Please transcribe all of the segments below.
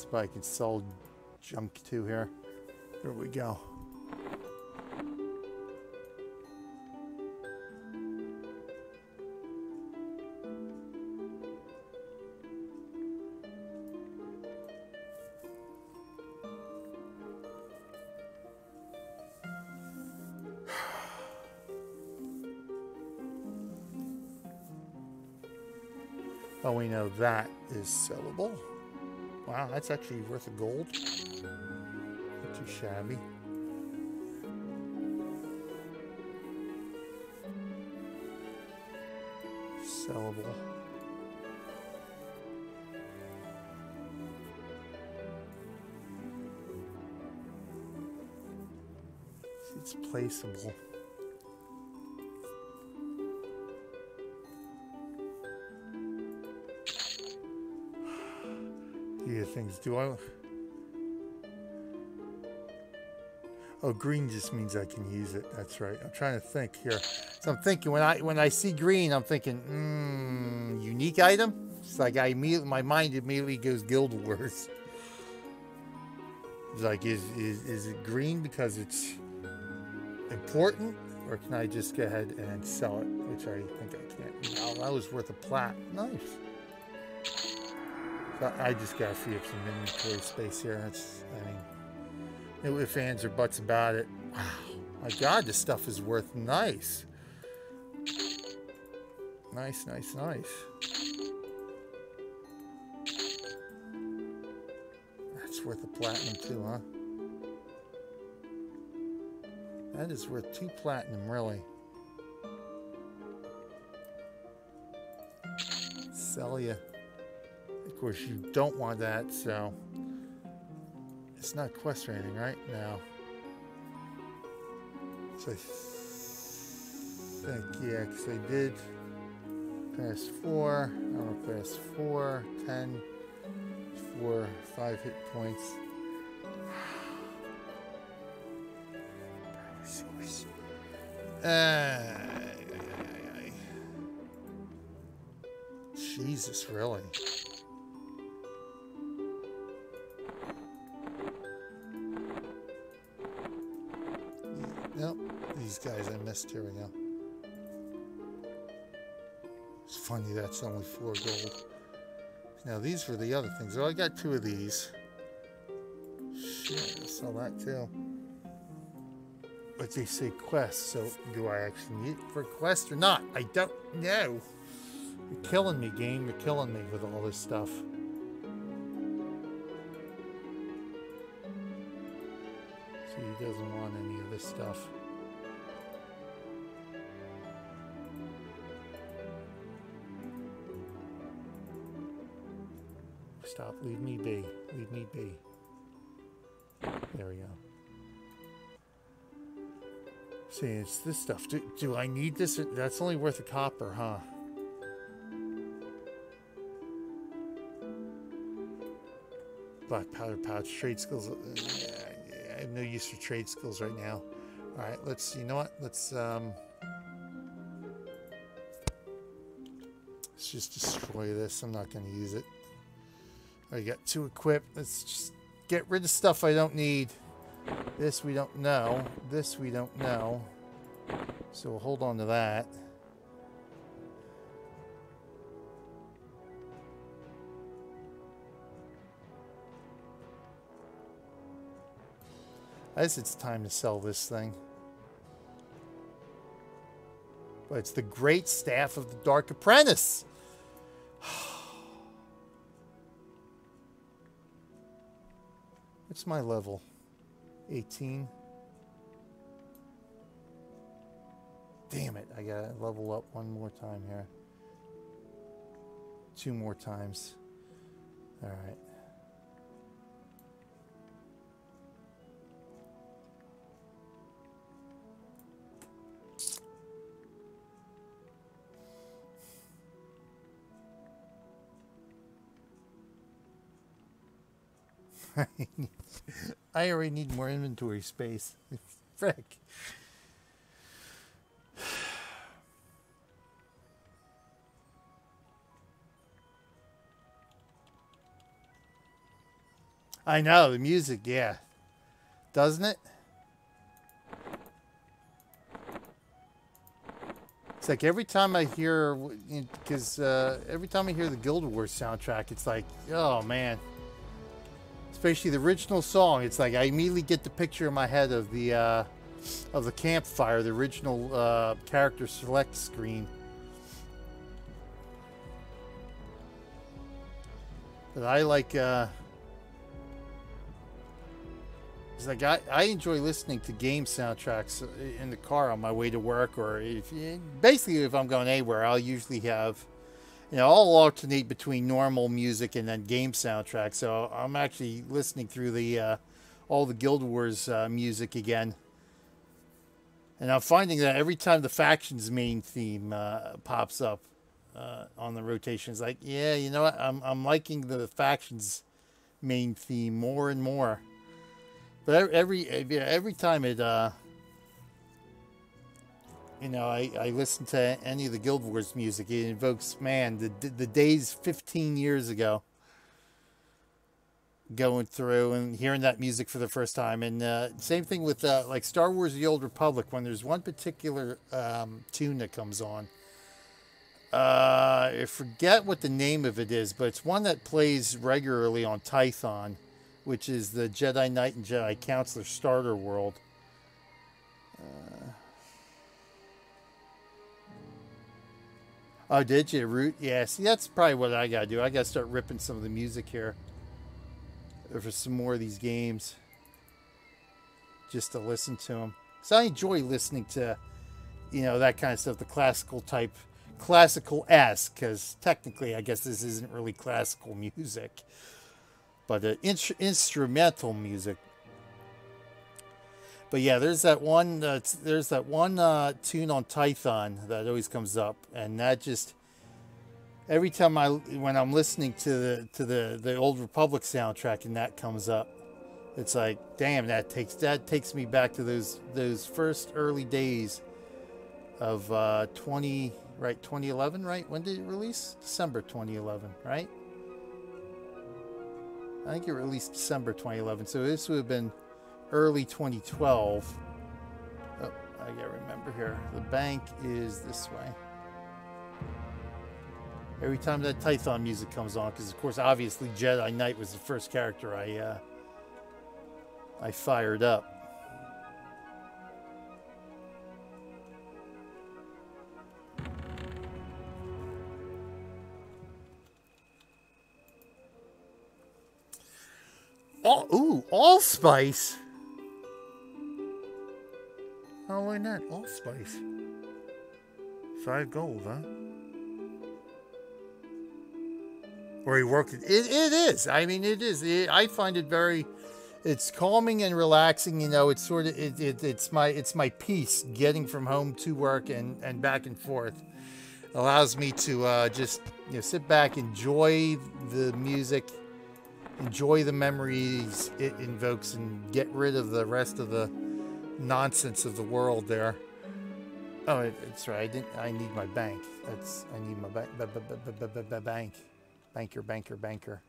Somebody can sell junk to here. There we go. Oh, we know that is sellable. Wow, that's actually worth a gold. Not too shabby. Sellable. It's placeable. Things. Do I? Oh, green just means I can use it. That's right. I'm trying to think here. So I'm thinking when I when I see green, I'm thinking, mm, unique item. It's like I immediately my mind immediately goes Guild Wars. It's like is is is it green because it's important, or can I just go ahead and sell it? Which I think I can't. That was worth a plat. Nice. I just gotta free up some inventory space here. That's, I mean, no ifs, ands, or buts about it. Wow, my God, this stuff is worth nice. Nice, nice, nice. That's worth a platinum too, huh? That is worth two platinum, really. Sell you. Of course, you don't want that, so it's not quest or anything, right? No. So I think, yeah, because I did pass four, armor pass four, ten, four, five hit points. Uh, Jesus, really? Here. It's funny that's only four gold. Now these were the other things. Oh, I got two of these. Shit, I saw that too. But they say quest, so do I actually need it for quest or not? I don't know. You're killing me, game. You're killing me with all this stuff. See, he doesn't want any of this stuff. Leave me be. Leave me be. There we go. See, it's this stuff. Do, do I need this? That's only worth a copper, huh? Black powder pouch, trade skills. uh, I have no use for trade skills right now. All right, let's. You know what? Let's um. Let's just destroy this. I'm not going to use it. I got two equipped. Let's just get rid of stuff I don't need. This we don't know. This we don't know. So we'll hold on to that. I guess it's time to sell this thing. But it's the great staff of the Dark Apprentice. What's my level? 18. Damn it, I gotta level up one more time here. Two more times. Alright. I already need more inventory space. Frick. I know the music, yeah, doesn't it? It's like every time I hear, because uh, every time I hear the Guild Wars soundtrack, it's like, oh man. Especially the original song, it's like I immediately get the picture in my head of the uh, of the campfire, the original uh, character select screen. But I like. Uh, it's like I, I enjoy listening to game soundtracks in the car on my way to work, or if basically if I'm going anywhere, I'll usually have, you know, I'll alternate between normal music and then game soundtracks. So I'm actually listening through the uh, all the Guild Wars uh, music again, and I'm finding that every time the factions main theme uh, pops up uh, on the rotation, it's like, yeah, you know what, I'm I'm liking the factions main theme more and more. But every every every time it, uh, you know, I, I listen to any of the Guild Wars music, it invokes, man, the the days 15 years ago. Going through and hearing that music for the first time, and uh, same thing with uh, like Star Wars: The Old Republic. When there's one particular um, tune that comes on, uh, I forget what the name of it is, but it's one that plays regularly on Tython which is the Jedi Knight and Jedi Consular starter world. Uh, oh, did you root? Yeah, see, that's probably what I gotta do. I gotta start ripping some of the music here for some more of these games, just to listen to them. So I enjoy listening to, you know, that kind of stuff, the classical type, classical esque, because technically, I guess this isn't really classical music but uh, in instrumental music. But yeah, there's that one. Uh, there's that one uh, tune on Tython that always comes up, and that just every time I when I'm listening to the to the the Old Republic soundtrack and that comes up, it's like, damn, that takes that takes me back to those those first early days of uh, 20 right 2011 right when did it release December 2011 right I think it released December 2011, so this would have been early 2012. Oh, I gotta remember here. The bank is this way. Every time that Tython music comes on, because of course, obviously, Jedi Knight was the first character I uh, I fired up. All, ooh, allspice. Oh, why not? Allspice. Five gold, huh? Or he worked it. It, it is. I mean, it is. It, I find it very. It's calming and relaxing. You know, it's sort of it, it, it's my it's my peace getting from home to work and and back and forth. Allows me to uh, just you know sit back, enjoy the music, enjoy the memories it invokes and get rid of the rest of the nonsense of the world there. Oh, it's right. I didn't. I need my bank. That's. I need my bank. Bank. Banker. Banker. Banker.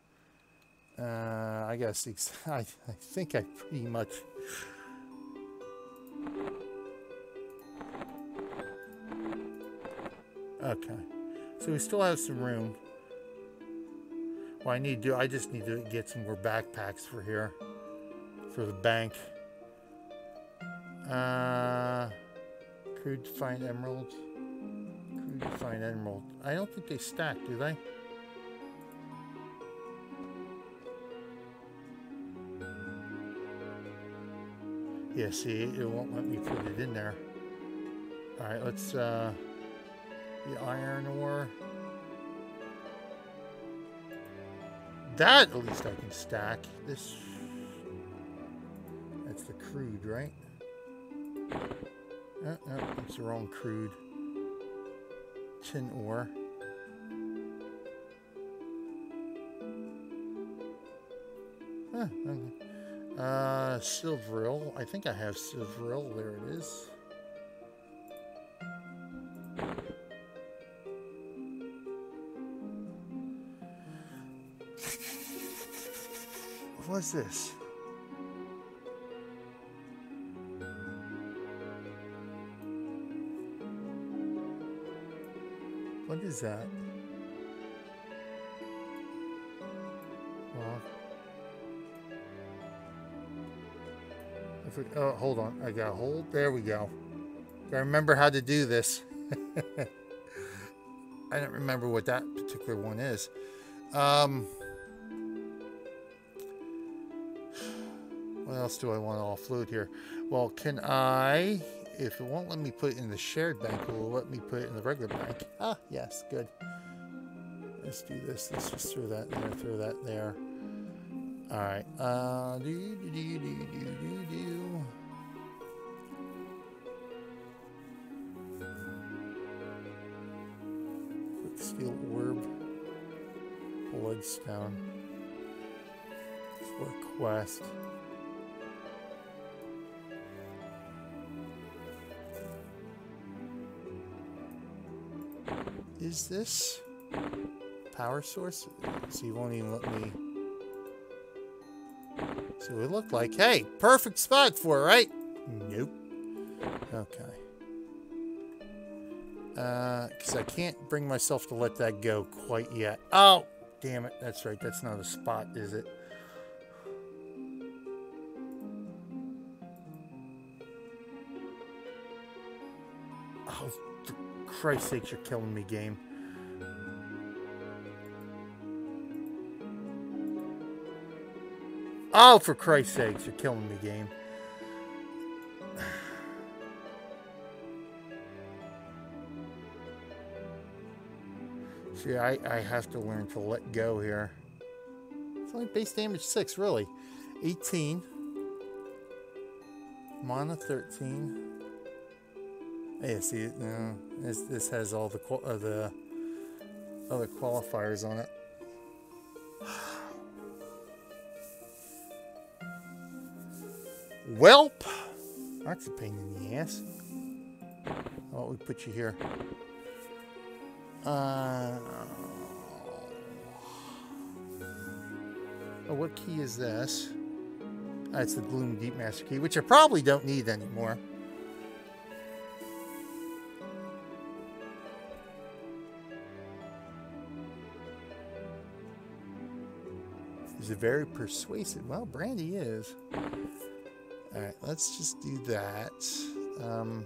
Uh, I guess. I, I think I pretty much. Okay. So we still have some room. Well, I need to, I just need to get some more backpacks for here, for the bank. Uh, crude to find emeralds. Crude to find emerald. I don't think they stack, do they? Yeah, see, it won't let me put it in there. All right, let's, uh, the iron ore. That at least I can stack. This that's the crude, right? Eh, eh, no, it's the wrong crude. Tin ore. Huh, okay. Uh, Silveril. I think I have Silveril. There it is. What's this? Is that? Well, I oh, hold on. I got hold. There we go. I remember how to do this. I don't remember what that particular one is. Um, what else do I want to offload here? Well, can I, if it won't let me put it in the shared bank, it will let me put it in the regular bank? Ah, yes, good. Let's do this. Let's just throw that there, throw that there. All right. Uh, do, do, do, do, do, do, do. Steel Orb, Bloodstone, for Quest. Is this power source? So you won't even let me. So it looked like, hey, perfect spot for it, right? Nope. Okay Uh, because uh, I can't bring myself to let that go quite yet. Oh, damn it. That's right. That's not a spot, is it? Christ's sake, you're killing me, game. Oh, for Christ's sakes, you're killing me, game. See, I, I have to learn to let go here. It's only base damage 6, really. 18. Mana 13. Yeah, see, no, this, this has all the, uh, the other qualifiers on it. Welp! That's a pain in the ass. What we put you here? Uh, oh, what key is this? That's the Gloom Deep Master key, which I probably don't need anymore. He's a very persuasive. Well, Brandy is. All right, let's just do that. Um,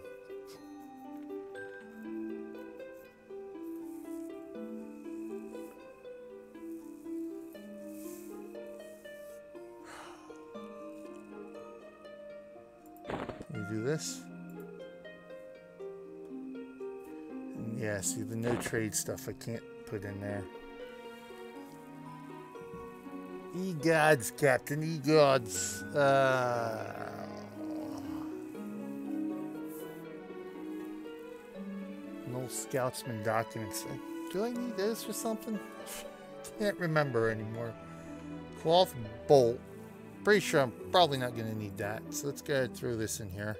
do this. Yeah, see the no trade stuff I can't put in there. E-gods, Captain, E-gods. Uh... No Scoutsman documents. Do I need this for something? Can't remember anymore. Cloth bolt. Pretty sure I'm probably not going to need that. So let's go ahead and throw this in here.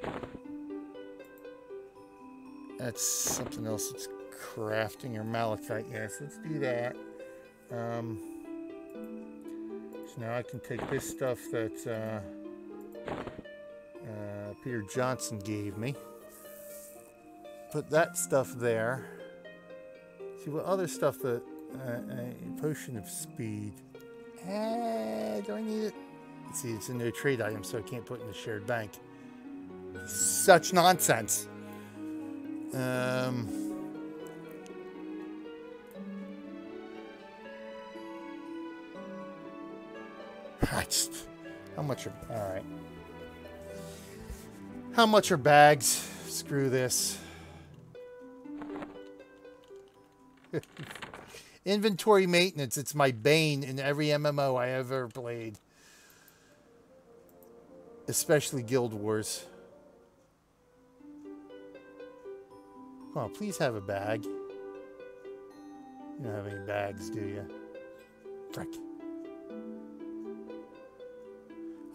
That's something else. It's crafting or malachite. Yes, let's do that. Um, now I can take this stuff that uh, uh, Peter Johnson gave me. Put that stuff there. See what other stuff that uh, a potion of speed. Eh, do I need it? See, it's a no trade item, so I can't put in the shared bank. Such nonsense. Um, much are, all right. How much are bags? Screw this. Inventory maintenance, it's my bane in every MMO I ever played. Especially Guild Wars. Come on, please have a bag. You don't have any bags, do you? Frick.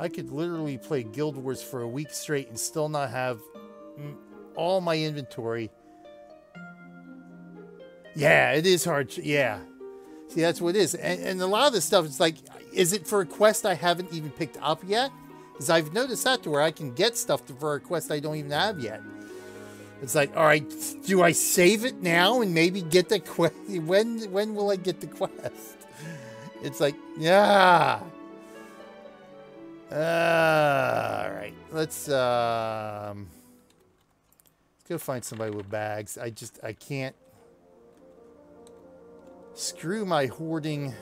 I could literally play Guild Wars for a week straight and still not have all my inventory. Yeah, it is hard. Yeah. See, that's what it is. And, and a lot of this stuff is like, is it for a quest I haven't even picked up yet? Because I've noticed that to where I can get stuff for a quest I don't even have yet. It's like, all right, do I save it now and maybe get the quest? When when will I get the quest? It's like, yeah. Uh, all right, let's um, let's go find somebody with bags. I just I can't screw my hoarding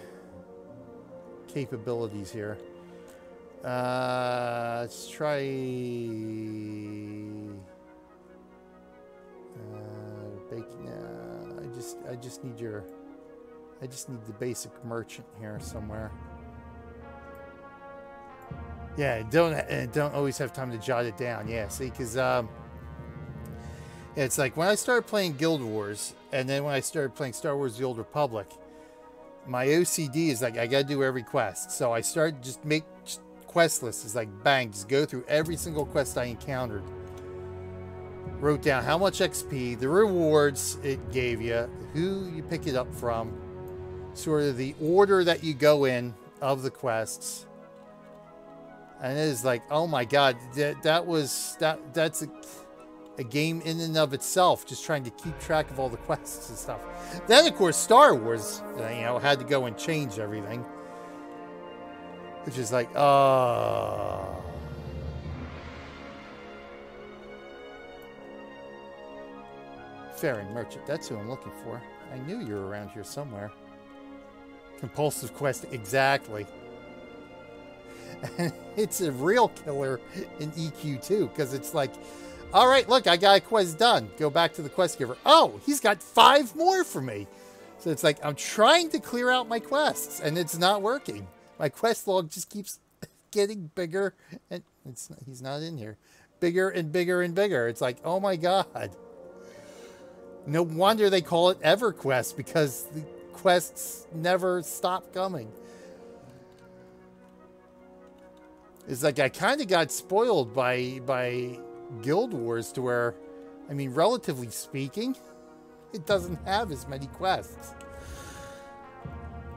capabilities here. Uh, let's try. Uh, bacon. Uh, I just I just need your. I just need the basic merchant here somewhere. Yeah, don't don't always have time to jot it down. Yeah, see, because um, it's like when I started playing Guild Wars, and then when I started playing Star Wars: The Old Republic, my OCD is like I gotta do every quest. So I started just make quest lists. It's like bang, just go through every single quest I encountered. Wrote down how much XP, the rewards it gave you, who you pick it up from, sort of the order that you go in of the quests and it is like, oh my god, that that was that that's a, a game in and of itself, just trying to keep track of all the quests and stuff. Then of course Star Wars, you know, had to go and change everything, which is like, uh Faring Merchant, that's who I'm looking for. I knew you were around here somewhere. Compulsive quest, exactly. it's a real killer in EQ too, because it's like, all right, look, I got a quest done. Go back to the quest giver. Oh, he's got five more for me. So it's like I'm trying to clear out my quests, and it's not working. My quest log just keeps getting bigger, and it's he's not in here. Bigger and bigger and bigger. It's like, oh my god. No wonder they call it EverQuest because the quests never stop coming. Is like I kind of got spoiled by by Guild Wars to where, I mean, relatively speaking, it doesn't have as many quests.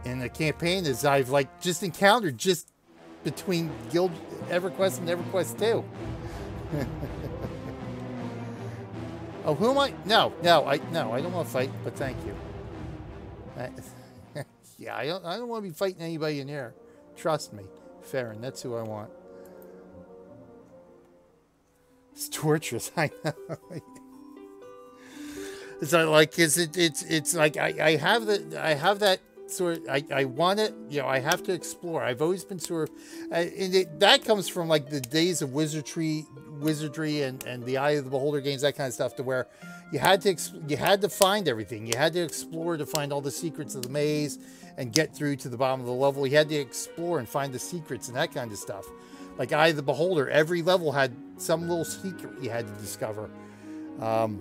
And the campaign is I've like just encountered just between Guild EverQuest and EverQuest 2. oh, who am I? No, no, I no, I don't want to fight, but thank you. Yeah, I don't I don't want to be fighting anybody in here. Trust me. Farron, that's who I want. It's torturous. I know. not like is it it's it's like I, I have the I have that sort of I, I want it you know I have to explore I've always been sort of uh, and it, that comes from like the days of wizardry wizardry and and the eye of the beholder games that kind of stuff to where you had to you had to find everything you had to explore to find all the secrets of the maze and get through to the bottom of the level you had to explore and find the secrets and that kind of stuff like Eye of the Beholder, every level had some little secret you had to discover, um,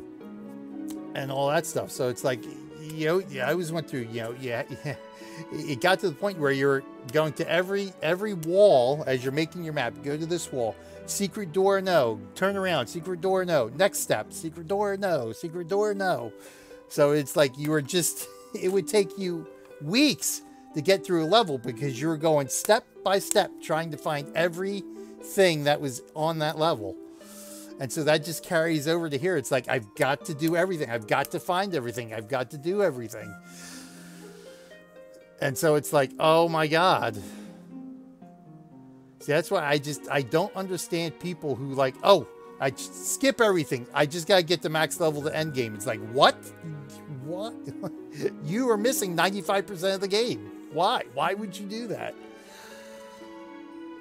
and all that stuff. So it's like, you know, yeah, I always went through, you know, yeah, yeah, it got to the point where you're going to every every wall as you're making your map. Go to this wall, secret door, no. Turn around, secret door, no. Next step, secret door, no. Secret door, no. So it's like you were just, it would take you weeks to get through a level because you were going step by step trying to find everything that was on that level. And so that just carries over to here. It's like, I've got to do everything. I've got to find everything. I've got to do everything. And so it's like, oh my God. See, that's why I just, I don't understand people who like, oh, I skip everything. I just got to get to max level to end game. It's like, what? What? you are missing 95% of the game. Why? Why would you do that?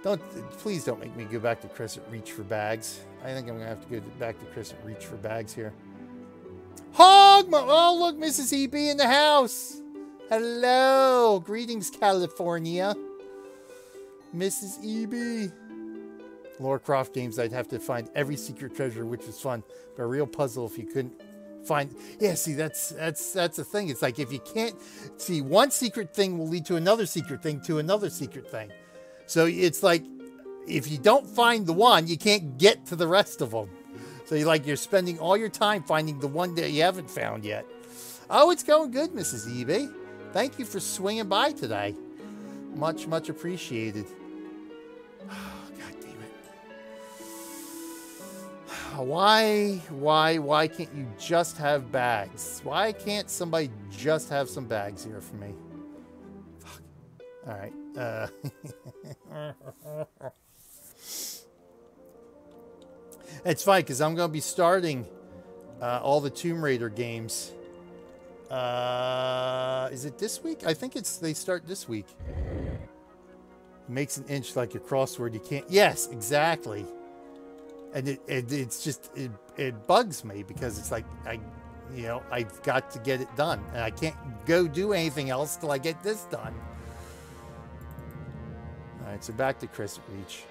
Don't please don't make me go back to Crescent Reach for bags. I think I'm gonna have to go back to Crescent Reach for bags here. Hog! Oh look, Mrs. EB in the house. Hello, greetings, California. Mrs. EB. Lara Croft games, I'd have to find every secret treasure, which was fun, but a real puzzle if you couldn't find yeah see that's that's that's the thing. It's like if you can't see one secret thing will lead to another secret thing to another secret thing. So it's like if you don't find the one you can't get to the rest of them so you like you're spending all your time finding the one that you haven't found yet. Oh it's going good mrs eb Thank you for swinging by today. Much, much appreciated. Why, why, why can't you just have bags? Why can't somebody just have some bags here for me? Fuck. All right. Uh, it's fine because I'm going to be starting uh, all the Tomb Raider games. Uh, is it this week? I think it's they start this week. makes an inch like a crossword. You can't. Yes, exactly. And it, it it's just it, it bugs me because it's like I, you know, I've got to get it done, and I can't go do anything else till I get this done. All right, so back to Crescent Reach.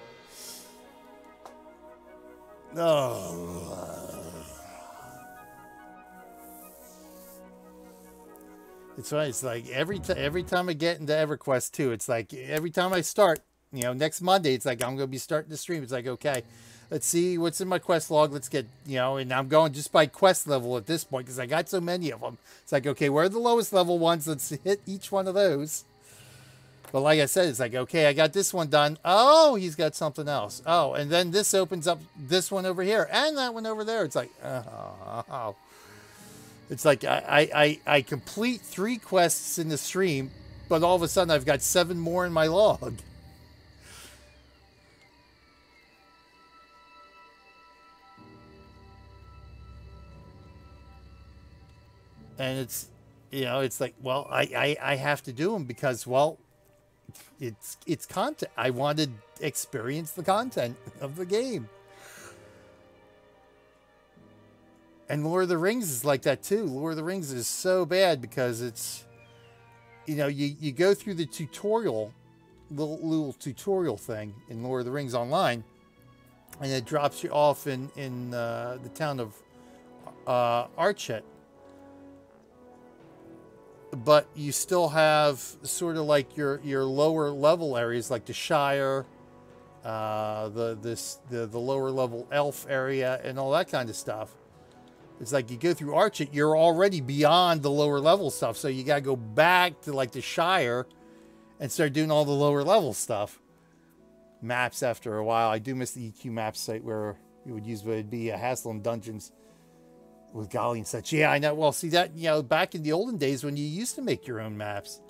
Oh. It's right. It's like every time every time I get into EverQuest 2, it's like every time I start, you know, next Monday, it's like I'm going to be starting the stream. It's like okay, let's see what's in my quest log. Let's get you know, and I'm going just by quest level at this point because I got so many of them. It's like okay, where are the lowest level ones? Let's hit each one of those. But like I said, it's like okay, I got this one done. Oh, he's got something else. Oh, and then this opens up this one over here and that one over there. It's like oh. It's like I, I, I complete three quests in the stream, but all of a sudden I've got seven more in my log. And it's, you know, it's like, well, I, I, I have to do them because, well, it's it's content. I want to experience the content of the game. And Lord of the Rings is like that too. Lord of the Rings is so bad because it's, you know, you, you go through the tutorial, little, little tutorial thing in Lord of the Rings online, and it drops you off in, in uh, the town of uh, Archet. But you still have sort of like your, your lower level areas like the Shire, uh, the, this, the, the lower level elf area, and all that kind of stuff it's like you go through Archet, you're already beyond the lower level stuff. So you got to go back to like the Shire and start doing all the lower level stuff. Maps after a while. I do miss the EQ Maps site where you would use, it'd be a hassle in Dungeons with Golly and such. Yeah, I know. Well, see that, you know, back in the olden days when you used to make your own maps.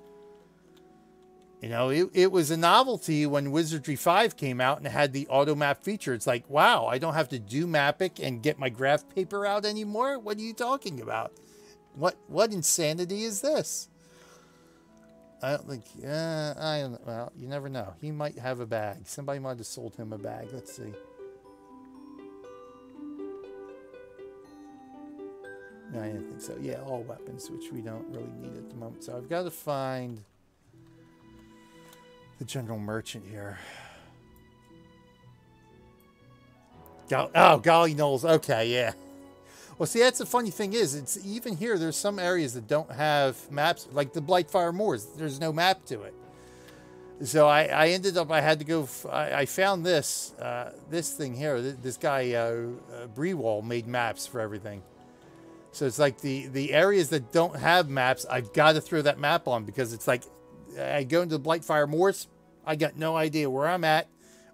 You know, it, it was a novelty when Wizardry 5 came out and had the auto map feature. It's like, wow, I don't have to do Mappic and get my graph paper out anymore. What are you talking about? What what insanity is this? I don't think. Uh, I don't. Well, you never know. He might have a bag. Somebody might have sold him a bag. Let's see. No, I didn't think so. Yeah, all weapons, which we don't really need at the moment. So I've got to find the general merchant here. Oh, Golly Knolls. Okay, yeah. Well, see, that's the funny thing is, it's even here, there's some areas that don't have maps, like the Blightfire Moors. There's no map to it. So I, I ended up, I had to go, I, found this, uh, this thing here. This guy, uh, uh, Brewall, made maps for everything. So it's like the, the areas that don't have maps, I've got to throw that map on because it's like I go into the Blightfire Moors, I got no idea where I'm at,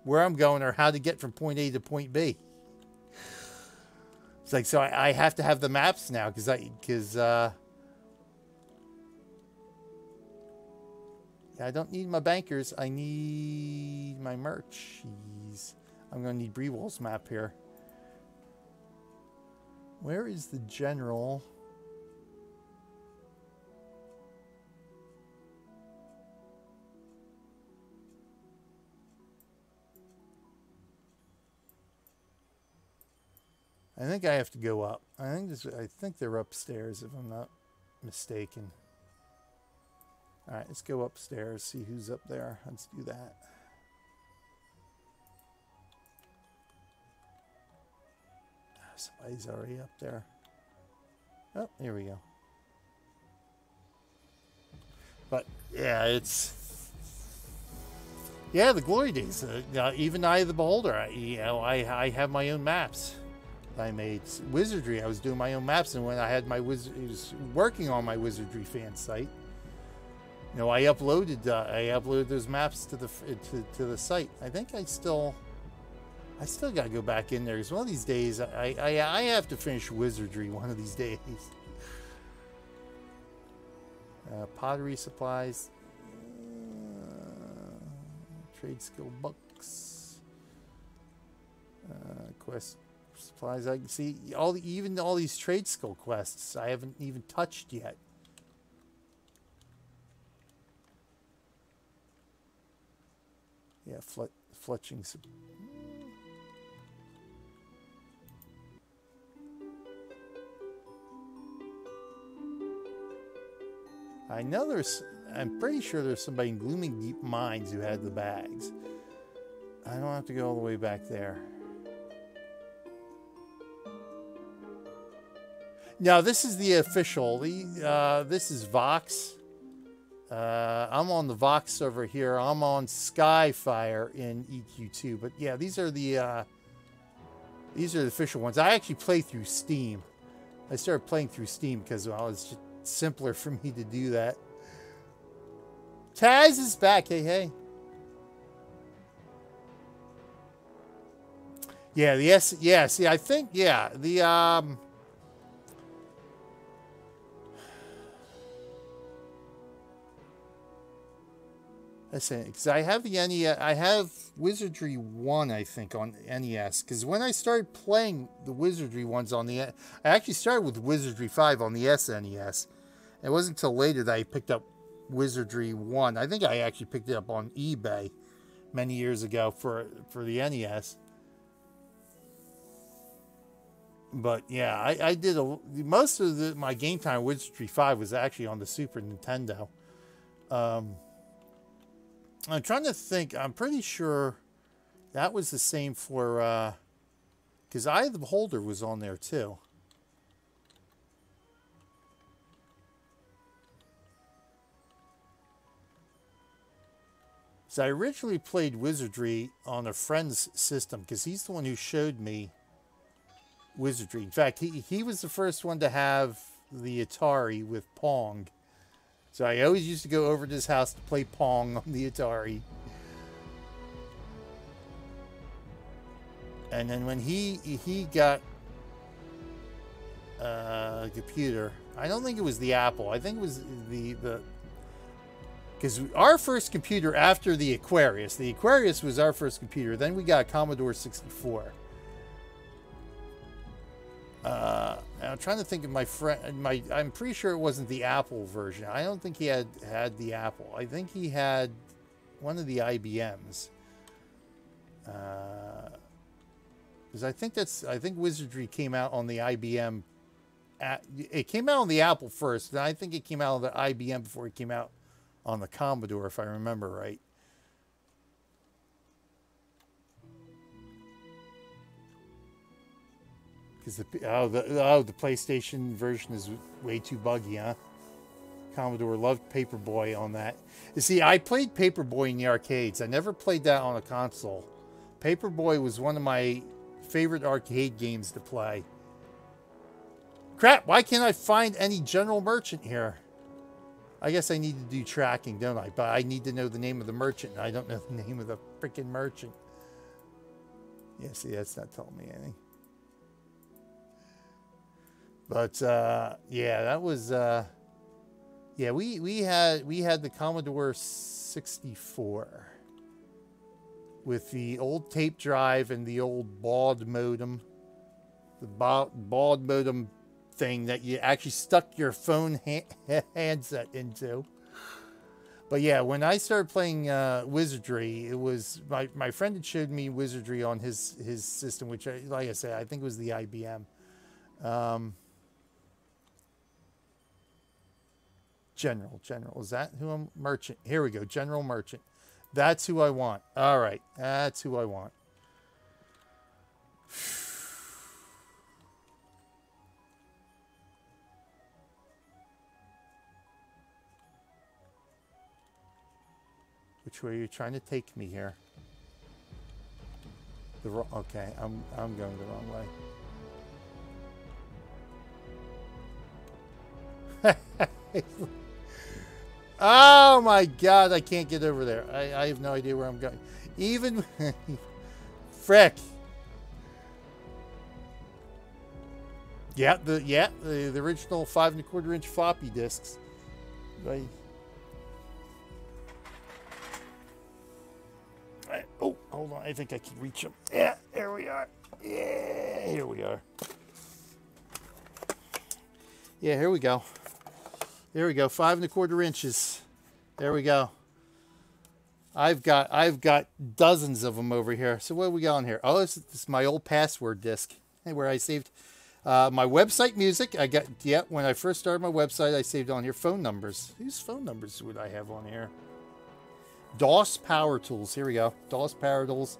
where I'm going, or how to get from point A to point B. It's like so I, I have to have the maps now because I because uh, I don't need my bankers. I need my merch. Jeez. I'm gonna need Brewall's map here. Where is the general? I think I have to go up. I think this, I think they're upstairs if I'm not mistaken. All right, let's go upstairs, see who's up there. Let's do that. Somebody's already up there. Oh, here we go. But yeah, it's yeah, the glory days. Uh, even Eye of the Beholder. I, you know, I I have my own maps. I made Wizardry. I was doing my own maps, and when I had my wizard, was working on my Wizardry fan site, You know, I uploaded uh, I uploaded those maps to the to, to the site. I think I still I still got to go back in there because one of these days I, I I have to finish wizardry one of these days. Uh, pottery supplies, uh, trade skill books, uh, quest supplies. I can see all the, even all these trade skill quests I haven't even touched yet. Yeah, flet, fletching. I know there's, I'm pretty sure there's somebody in Glooming Deep Mines who had the bags. I don't have to go all the way back there. Now, this is the official. The, uh, this is Vox. Uh, I'm on the Vox server here. I'm on Skyfire in EQ2. But yeah, these are the uh, these are the official ones. I actually play through Steam. I started playing through Steam because well, it's just simpler for me to do that. Taz is back. Hey, hey. Yeah, the S. Yeah, see, I think yeah the um Listen, because I have the NES, I have Wizardry 1, I think, on NES. Because when I started playing the Wizardry ones on the, I actually started with Wizardry 5 on the SNES. It wasn't until later that I picked up Wizardry 1. I think I actually picked it up on eBay many years ago for, for the NES. But yeah, I, I did a, most of the, my game time Wizardry 5 was actually on the Super Nintendo. Um, I'm trying to think. I'm pretty sure that was the same for, because uh, Eye of the Beholder was on there too. So I originally played Wizardry on a friend's system because he's the one who showed me Wizardry. In fact, he, he was the first one to have the Atari with Pong. So I always used to go over to his house to play Pong on the Atari. And then when he he got uh, a computer, I don't think it was the Apple. I think it was the the because our first computer after the Aquarius, the Aquarius was our first computer. Then we got Commodore 64. Uh, I'm trying to think of my friend. My I'm pretty sure it wasn't the Apple version. I don't think he had had the Apple. I think he had one of the IBMs. Because uh, I think that's I think Wizardry came out on the IBM. At, it came out on the Apple first, and I think it came out on the IBM before it came out on the Commodore, if I remember right. Because the oh the oh the PlayStation version is way too buggy, huh? Commodore loved Paperboy on that. You see, I played Paperboy in the arcades. I never played that on a console. Paperboy was one of my favorite arcade games to play. Crap, why can't I find any general merchant here? I guess I need to do tracking, don't I? But I need to know the name of the merchant. I don't know the name of the freaking merchant. Yeah, see, that's not telling me anything. But uh, yeah, that was uh, yeah. We we had we had the Commodore 64 with the old tape drive and the old baud modem, the baud modem thing that you actually stuck your phone ha handset into. But yeah, when I started playing uh, Wizardry, it was my, my friend had showed me Wizardry on his his system, which, I, like I said, I think was the IBM. Um, General, General. Is that who I'm? Merchant. Here we go. General Merchant. That's who I want. All right. That's who I want. Which way are you trying to take me here? The wrong, okay, I'm I'm going the wrong way. Oh my god, I can't get over there. I, I have no idea where I'm going. Even frick. Yeah, the yeah, the, the original five and a quarter inch floppy disks. Right. Oh, hold on. I think I can reach them. Yeah, there we are. Yeah, here we are. Yeah, here we go. There we go. Five and a quarter inches. There we go. I've got I've got dozens of them over here. So what do we got on here? Oh, this, this is my old password disk where I saved uh, my website music. I got yeah. When I first started my website, I saved on here phone numbers. Whose phone numbers would I have on here? DOS Power Tools. Here we go. DOS Power Tools.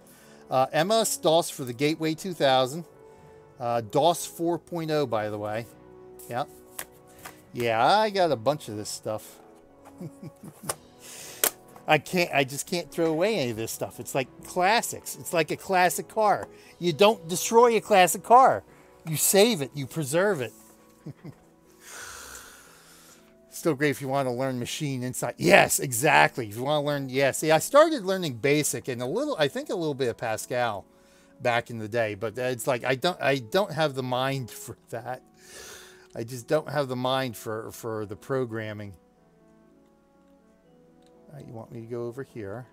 Uh, MS DOS for the Gateway 2000. Uh, DOS 4.0, by the way. Yep. Yeah, I got a bunch of this stuff. I can't, I just can't throw away any of this stuff. It's like classics. It's like a classic car. You don't destroy a classic car. You save it, you preserve it. Still great if you want to learn machine inside. Yes, exactly. If you want to learn, yeah. See, I started learning basic and a little, I think a little bit of Pascal back in the day, but it's like I don't, I don't have the mind for that. I just don't have the mind for, for the programming. Uh, you want me to go over here.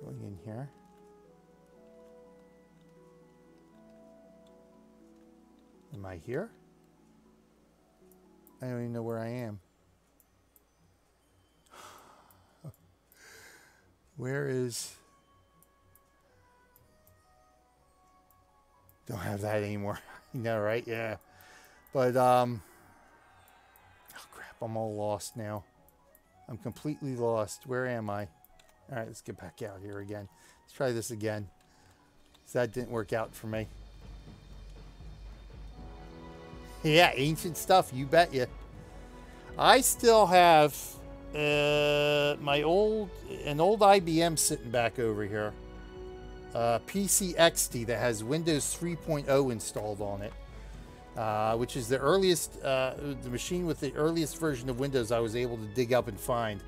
Going in here. Am I here? I don't even know where I am. Where is... Don't have that anymore. You know, right? Yeah. But, um... Oh, crap. I'm all lost now. I'm completely lost. Where am I? Alright, let's get back out here again. Let's try this again. That didn't work out for me. Yeah, ancient stuff, you bet you. I still have uh, my old, an old IBM sitting back over here uh, PC XT that has Windows 3.0 installed on it, uh, which is the earliest, uh, the machine with the earliest version of Windows I was able to dig up and find.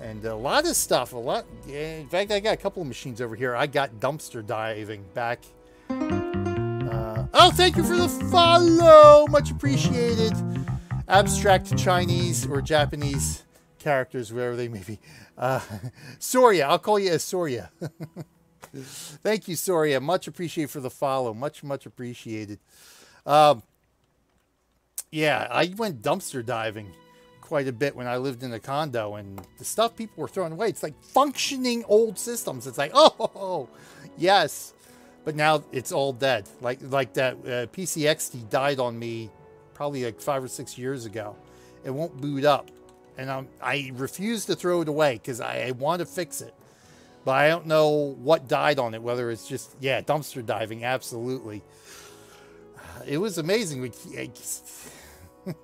And a lot of stuff, a lot. In fact, I got a couple of machines over here. I got dumpster diving back. Oh, thank you for the follow. Much appreciated. Abstract Chinese or Japanese characters, wherever they may be. Uh, Soria, I'll call you Soria. Thank you, Soria. Much appreciated for the follow. Much, much appreciated. Um, yeah, I went dumpster diving quite a bit when I lived in a condo, and the stuff people were throwing away, it's like functioning old systems. It's like, oh, yes. But now it's all dead. Like like that uh, PCXT died on me probably like five or six years ago. It won't boot up. And I'm, I refuse to throw it away because I, I want to fix it. But I don't know what died on it, whether it's just, yeah, dumpster diving, absolutely. It was amazing. it's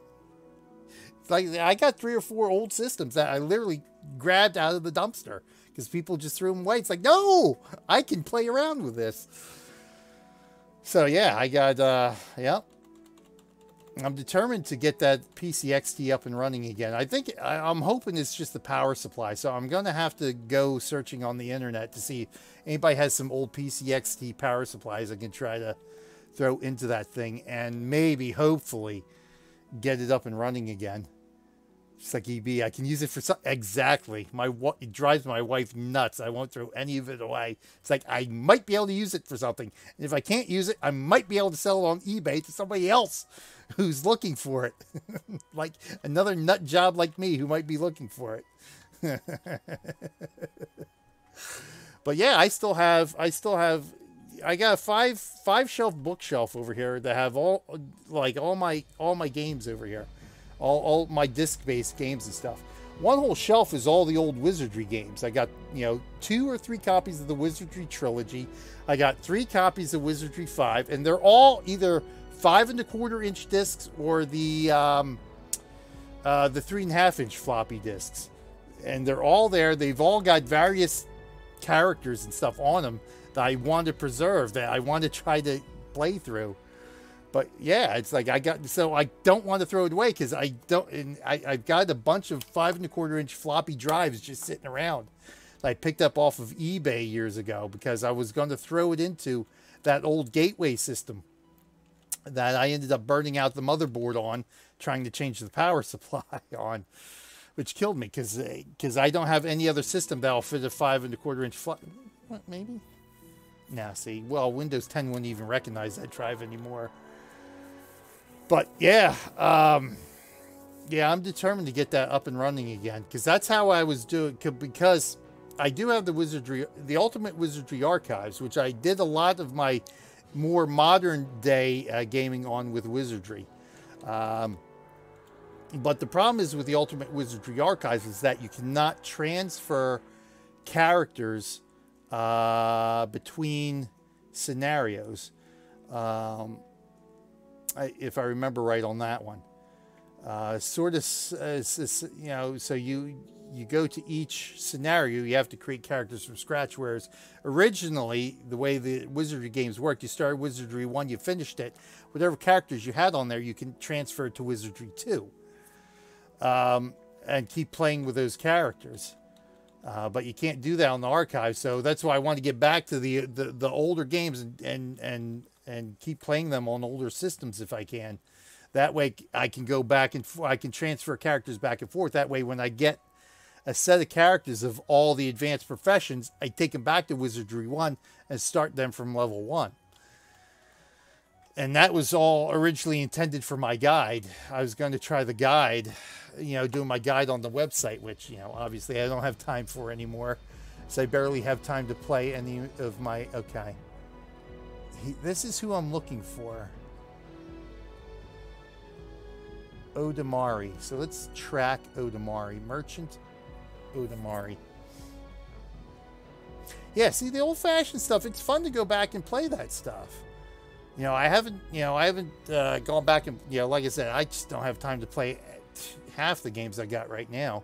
like I got three or four old systems that I literally grabbed out of the dumpster because people just threw them away. It's like, no, I can play around with this. So yeah, I got, uh, yeah, I'm determined to get that PCXT up and running again. I think I'm hoping it's just the power supply. So I'm going to have to go searching on the internet to see if anybody has some old PCXT power supplies I can try to throw into that thing and maybe, hopefully, get it up and running again. Just like EB, I can use it for some exactly. My it drives my wife nuts. I won't throw any of it away. It's like I might be able to use it for something, and if I can't use it, I might be able to sell it on eBay to somebody else who's looking for it. like another nut job like me who might be looking for it. but yeah, I still have I still have I got a five five shelf bookshelf over here that have all like all my all my games over here. All all my disc based games and stuff. One whole shelf is all the old Wizardry games. I got, you know, two or three copies of the Wizardry trilogy. I got three copies of Wizardry 5, and they're all either five and a quarter inch discs or the um, uh, the three and a half inch floppy discs, and they're all there. They've all got various characters and stuff on them that I want to preserve, that I want to try to play through. But yeah, it's like I got so I don't want to throw it away because I don't. And I I've got a bunch of five and a quarter inch floppy drives just sitting around. That I picked up off of eBay years ago because I was going to throw it into that old gateway system that I ended up burning out the motherboard on, trying to change the power supply on, which killed me because because eh, I don't have any other system that'll fit a five and a quarter inch flop. Maybe? Now, see, well, Windows 10 wouldn't even recognize that drive anymore. But yeah, um, yeah, I'm determined to get that up and running again because that's how I was doing. Because I do have the Wizardry, the Ultimate Wizardry Archives, which I did a lot of my more modern day uh, gaming on with Wizardry. Um, but the problem is with the Ultimate Wizardry Archives is that you cannot transfer characters uh, between scenarios. Um, if I remember right on that one. Uh, sort of, uh, you know, so you you go to each scenario, you have to create characters from scratch. Whereas originally, the way the Wizardry games worked, you started Wizardry 1, you finished it. Whatever characters you had on there, you can transfer to Wizardry 2 um, and keep playing with those characters. Uh, but you can't do that on the archive, so that's why I want to get back to the the, the older games and, and and and keep playing them on older systems if I can. That way I can go back and I can transfer characters back and forth. That way when I get a set of characters of all the advanced professions, I take them back to Wizardry 1 and start them from level 1. And that was all originally intended for my guide. I was going to try the guide, you know, doing my guide on the website, which, you know, obviously I don't have time for anymore. So I barely have time to play any of my, okay. He, this is who I'm looking for. Odamari. So let's track Odamari. Merchant Odamari. Yeah, see the old-fashioned stuff. It's fun to go back and play that stuff. You know, I haven't, you know, I haven't uh, gone back and, you know, like I said, I just don't have time to play half the games I got right now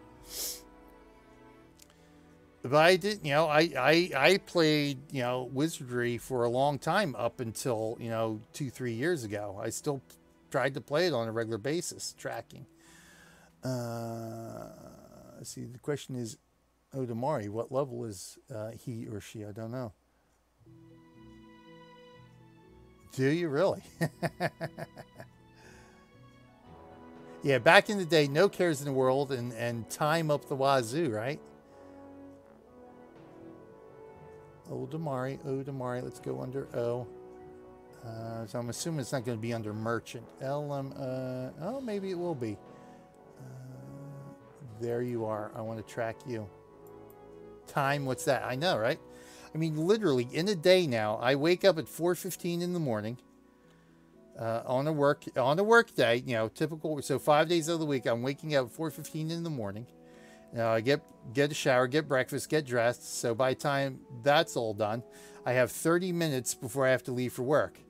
but I did, you know, I, I, I played, you know, Wizardry for a long time up until, you know, two, three years ago. I still tried to play it on a regular basis, tracking. Uh, see, the question is, Odamari, what level is uh, he or she? I don't know. Do you really? yeah, back in the day, no cares in the world and, and time up the wazoo, right? Odamari, Odamari. Let's go under O. Uh, so I'm assuming it's not going to be under merchant. LM, uh, oh, maybe it will be. Uh, there you are. I want to track you. Time, what's that? I know, right? I mean, literally, in a day now, I wake up at 4.15 in the morning uh, on a work on a work day, you know, typical. So five days of the week, I'm waking up at 4.15 in the morning. Uh, get get a shower, get breakfast, get dressed. So by the time that's all done, I have 30 minutes before I have to leave for work.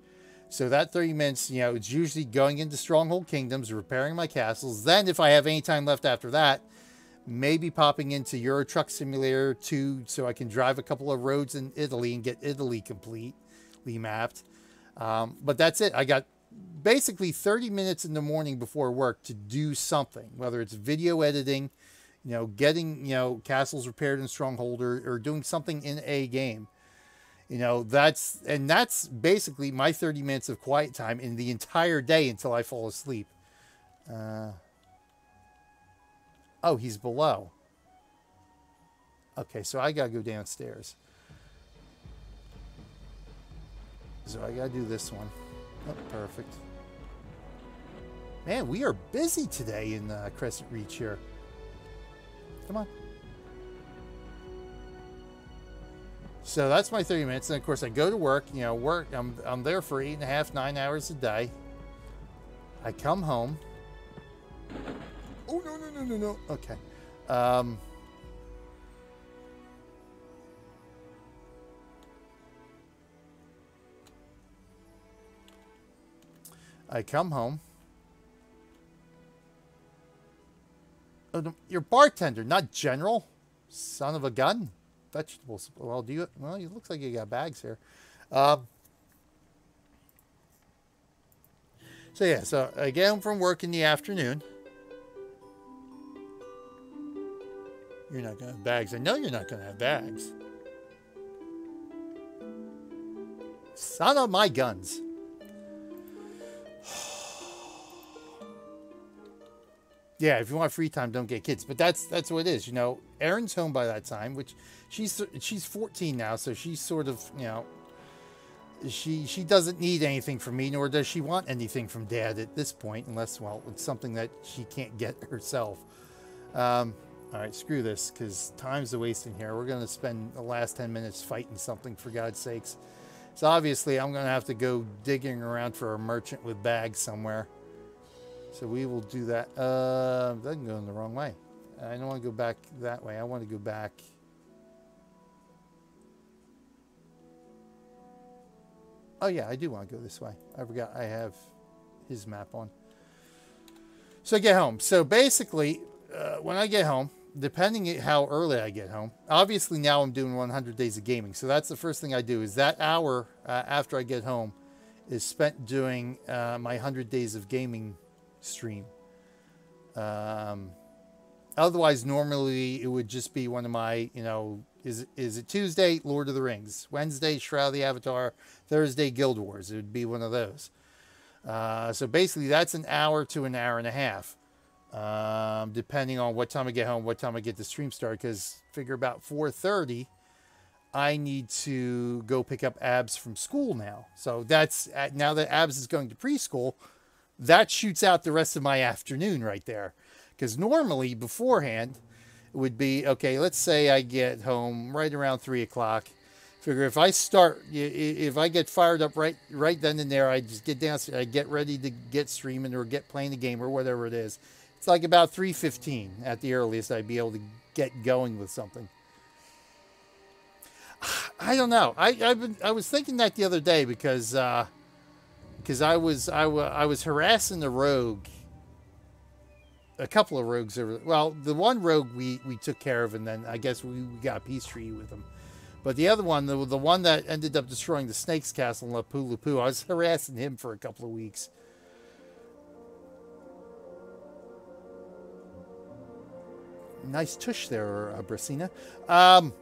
So that 30 minutes, you know, it's usually going into Stronghold Kingdoms, repairing my castles. Then, if I have any time left after that, maybe popping into Euro Truck Simulator 2 so I can drive a couple of roads in Italy and get Italy completely mapped. Um, but that's it. I got basically 30 minutes in the morning before work to do something, whether it's video editing, you know, getting, you know, castles repaired in Stronghold or, or doing something in a game. You know, that's, and that's basically my 30 minutes of quiet time in the entire day until I fall asleep. Uh, oh, he's below. Okay, so I gotta go downstairs. So I gotta do this one. Oh, perfect. Man, we are busy today in uh, Crescent Reach here. Come on. So that's my 30 minutes. And of course, I go to work, you know, work. I'm, I'm there for eight and a half, nine hours a day. I come home. Oh, no, no, no, no, no. Okay. Um, I come home. You're bartender, not general. Son of a gun. Vegetables. Well, do you? Well, it looks like you got bags here. Um, So yeah, so I get from work in the afternoon. You're not gonna have bags. I know you're not gonna have bags. Son of my guns. Yeah, if you want free time, don't get kids. But that's that's what it is. You know, Erin's home by that time, which she's she's 14 now, so she's sort of you know she she doesn't need anything from me, nor does she want anything from Dad at this point, unless well, it's something that she can't get herself. Um, all right, screw this, because time's a wasting here. We're going to spend the last 10 minutes fighting something, for God's sakes. So obviously, I'm going to have to go digging around for a merchant with bags somewhere. So we will do that. Uh, that can go in the wrong way. I don't want to go back that way. I want to go back. Oh yeah, I do want to go this way. I forgot I have his map on. So get home. So basically, uh, when I get home, depending how early I get home, obviously now I'm doing 100 days of gaming. So that's the first thing I do is that hour uh, after I get home is spent doing uh, my 100 days of gaming stream. Um, otherwise, normally it would just be one of my, you know, is is it Tuesday, Lord of the Rings, Wednesday, Shroud of the Avatar, Thursday, Guild Wars. It would be one of those. Uh, so basically, that's an hour to an hour and a half, um, depending on what time I get home, what time I get the stream started. Because figure about 4:30, I need to go pick up Abs from school now. So that's now that Abs is going to preschool that shoots out the rest of my afternoon right there. Because normally beforehand, it would be okay, let's say I get home right around three o'clock. Figure if I start, if I get fired up right right then and there, I just get down, I get ready to get streaming or get playing the game or whatever it is. It's like about 3.15 at the earliest I'd be able to get going with something. I don't know. I I've been, I was thinking that the other day because uh, because I was I, I was harassing the rogue. A couple of rogues over. Well, the one rogue we we took care of, and then I guess we, we got a peace treaty with him. But the other one, the, the one that ended up destroying the Snakes Castle in Lapu Lapu, I was harassing him for a couple of weeks. Nice tush there, uh, Brasina. Um,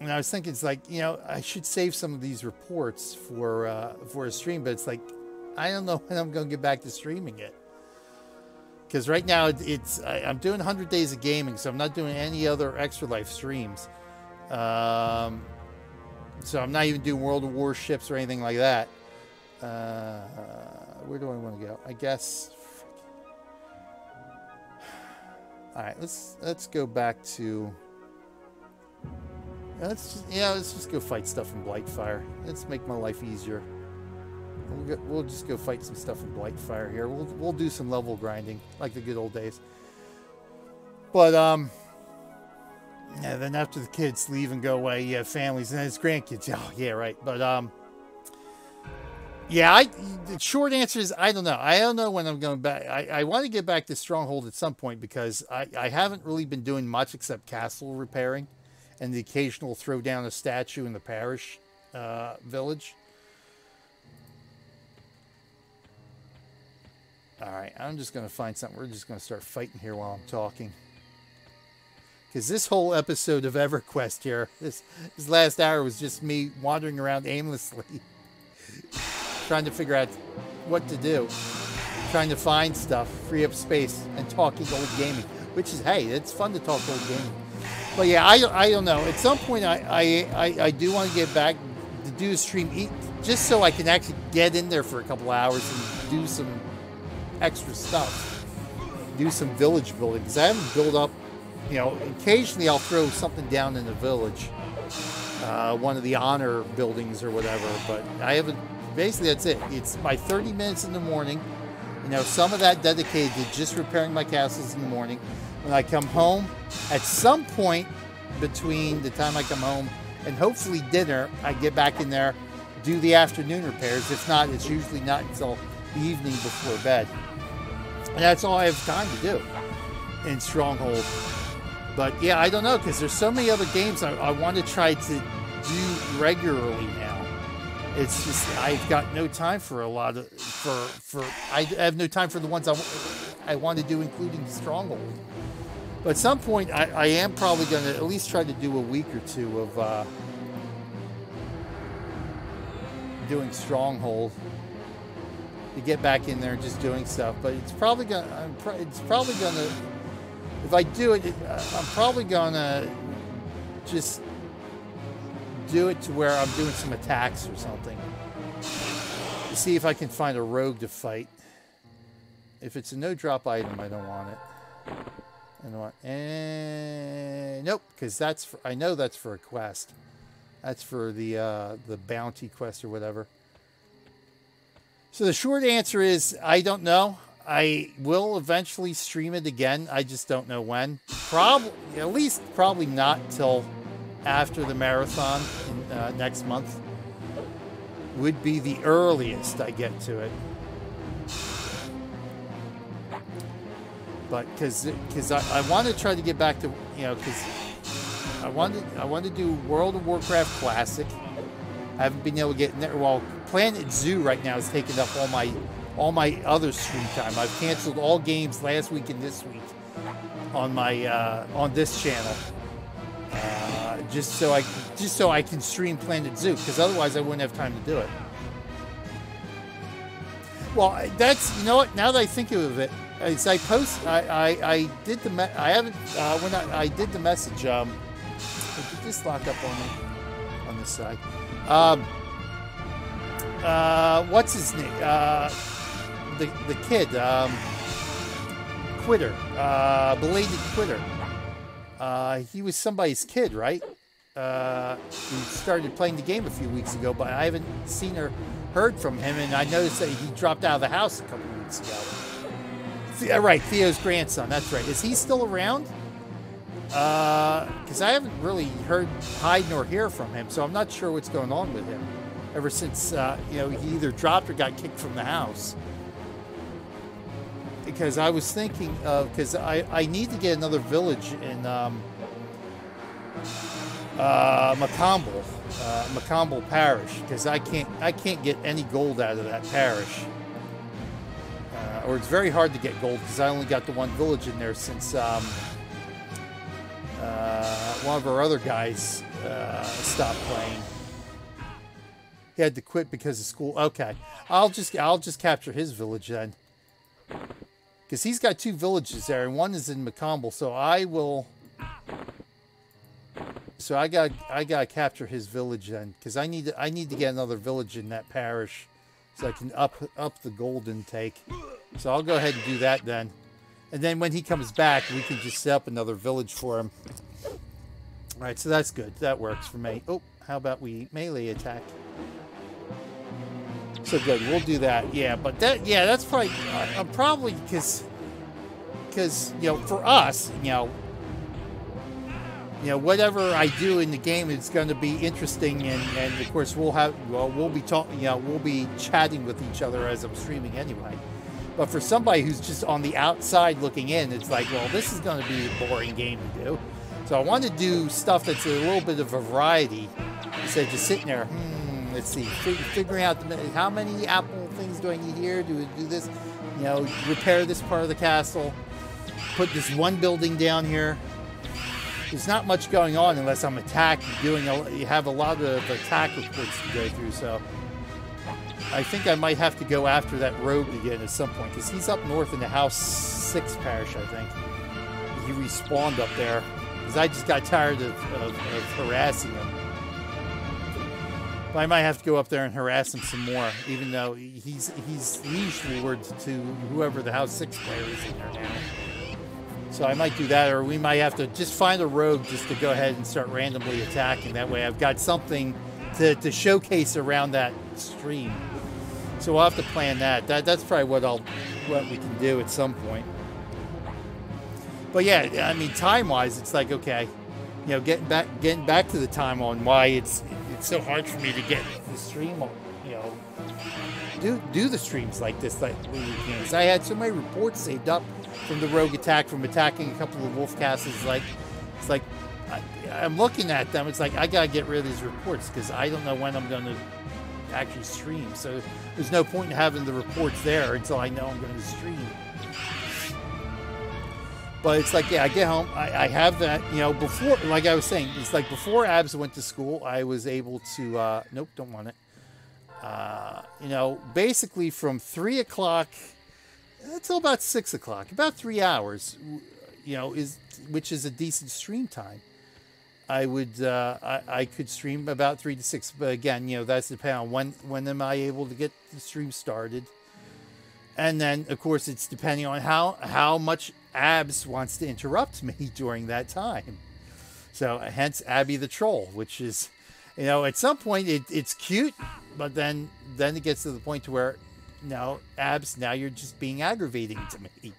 and I was thinking, it's like you know, I should save some of these reports for uh, for a stream, but it's like I don't know when I'm going to get back to streaming it. Because right now it's I, am doing 100 days of gaming, so I'm not doing any other extra life streams. Um, so I'm not even doing World of Warships or anything like that. Uh, where do I want to go? I guess. All right, let's let's go back to. Let's just, yeah, let's just go fight stuff in Blightfire. Let's make my life easier. We'll, get, we'll just go fight some stuff in Blightfire here. We'll, we'll do some level grinding, like the good old days. But, um, yeah, then after the kids leave and go away, you have families and then it's grandkids. Oh, yeah, right. But, um, yeah, I, the short answer is I don't know. I don't know when I'm going back. I, I want to get back to Stronghold at some point because I, I haven't really been doing much except castle repairing and the occasional throw down a statue in the parish uh, village. All right, I'm just going to find something. We're just going to start fighting here while I'm talking. Because this whole episode of EverQuest here, this, this last hour was just me wandering around aimlessly, trying to figure out what to do, trying to find stuff, free up space, and talking old gaming. Which is, hey, it's fun to talk old gaming. But yeah, I, I don't know. At some point, I, I, I, do want to get back to do a stream, eat, just so I can actually get in there for a couple hours and do some extra stuff. Do some village building. Because I haven't built up, you know, occasionally I'll throw something down in the village. Uh, one of the honor buildings or whatever. But I haven't, basically that's it. It's my 30 minutes in the morning. You know, some of that dedicated to just repairing my castles in the morning. When I come home, at some point between the time I come home and hopefully dinner, I get back in there, do the afternoon repairs. If not, it's usually not until the evening before bed. And that's all I have time to do in Stronghold. But yeah, I don't know because there's so many other games I, I want to try to do regularly now. It's just I've got no time for a lot of for for I have no time for the ones I, I want to do, including Stronghold. But at some point, I, I am probably going to at least try to do a week or two of uh, doing Stronghold to get back in there and just doing stuff. But it's probably gonna pro- it's probably gonna if I do it, it I'm probably gonna just do it to where I'm doing some attacks or something. To see if I can find a rogue to fight. If it's a no drop item, I don't want it. Don't. And nope, because that's for, I know that's for a quest. That's for the uh, the bounty quest or whatever. So the short answer is I don't know. I will eventually stream it again. I just don't know when. Probably at least probably not till after the marathon in, uh, next month would be the earliest I get to it. But because because I, I want to try to get back to you know because I wanted I want to do World of Warcraft Classic. I haven't been able to get in there. Well, Planet Zoo right now is taking up all my all my other stream time. I've canceled all games last week and this week on my uh, on this channel uh, just so I just so I can stream Planet Zoo because otherwise I wouldn't have time to do it. Well, that's you know what. Now that I think of it, as I post, I I, I did the I haven't uh, when I, I did the message. Um, did this lock up on on this side? Um, uh, what's his name? Uh, the the kid. Um, quitter. Uh, belated quitter. Uh, he was somebody's kid, right? Uh, he started playing the game a few weeks ago, but I haven't seen or heard from him, and I noticed that he dropped out of the house a couple weeks ago. Yeah, right, Theo's grandson. That's right. Is he still around? Because uh, I haven't really heard hide nor hear from him, so I'm not sure what's going on with him. Ever since uh, you know he either dropped or got kicked from the house because I was thinking of because I, I need to get another village in um, uh, Macomble, uh, Macomble Parish because I can't I can't get any gold out of that parish, or it's very hard to get gold because I only got the one village in there since um, uh, one of our other guys uh, stopped playing. He had to quit because of school. Okay, I'll just I'll just capture his village then because he's got two villages there, and one is in Macomble. So I will. So I got I got to capture his village then, because I need to, I need to get another village in that parish, so I can up up the gold intake. So I'll go ahead and do that then, and then when he comes back, we can just set up another village for him. All right, so that's good. That works for me. Oh, how about we melee attack? So good. We'll do that. Yeah, but that yeah, that's probably uh, probably because because you know for us, you know, you know whatever I do in the game is going to be interesting, and and of course we'll have well we'll be talking, you know, we'll be chatting with each other as I'm streaming anyway. But for somebody who's just on the outside looking in, it's like, well, this is going to be a boring game to do. So I want to do stuff that's a little bit of a variety instead of just sitting there. Hmm, let's see, figuring out how many apple things do I need here? Do do this? You know, repair this part of the castle. Put this one building down here. There's not much going on unless I'm attacked. Doing a, you have a lot of attack reports to go through. So I think I might have to go after that rogue again at some point because he's up north in the House Six parish. I think he respawned up there because I just got tired of, of, of harassing him. But I might have to go up there and harass him some more, even though he's he's liege lord to whoever the House Six player is in there now. So I might do that, or we might have to just find a rogue just to go ahead and start randomly attacking. That way, I've got something to, to showcase around that stream. So we'll have to plan that. That that's probably what I'll what we can do at some point. But yeah, I mean, time-wise, it's like okay, you know, getting back getting back to the time on why it's it's so hard for me to get the stream, on, you know, do do the streams like this like we can. So I had so many reports saved up from the rogue attack, from attacking a couple of wolf castles. Like, it's like I, am looking at them. It's like I gotta get rid of these reports because I don't know when I'm gonna actually stream. So there's no point in having the reports there until I know I'm going to stream. But it's like, yeah, I get home, I, I, have that, you know, before, like I was saying, it's like before Abs went to school, I was able to, uh, nope, don't want it. Uh, you know, basically from three o'clock until about six o'clock, about three hours, you know, is which is a decent stream time. I would uh, I, I could stream about three to six, but again, you know, that's depending on when when am I able to get the stream started, and then of course it's depending on how how much Abs wants to interrupt me during that time. So hence Abby the troll, which is, you know, at some point it, it's cute, but then then it gets to the point to where, no, Abs, now you're just being aggravating to me.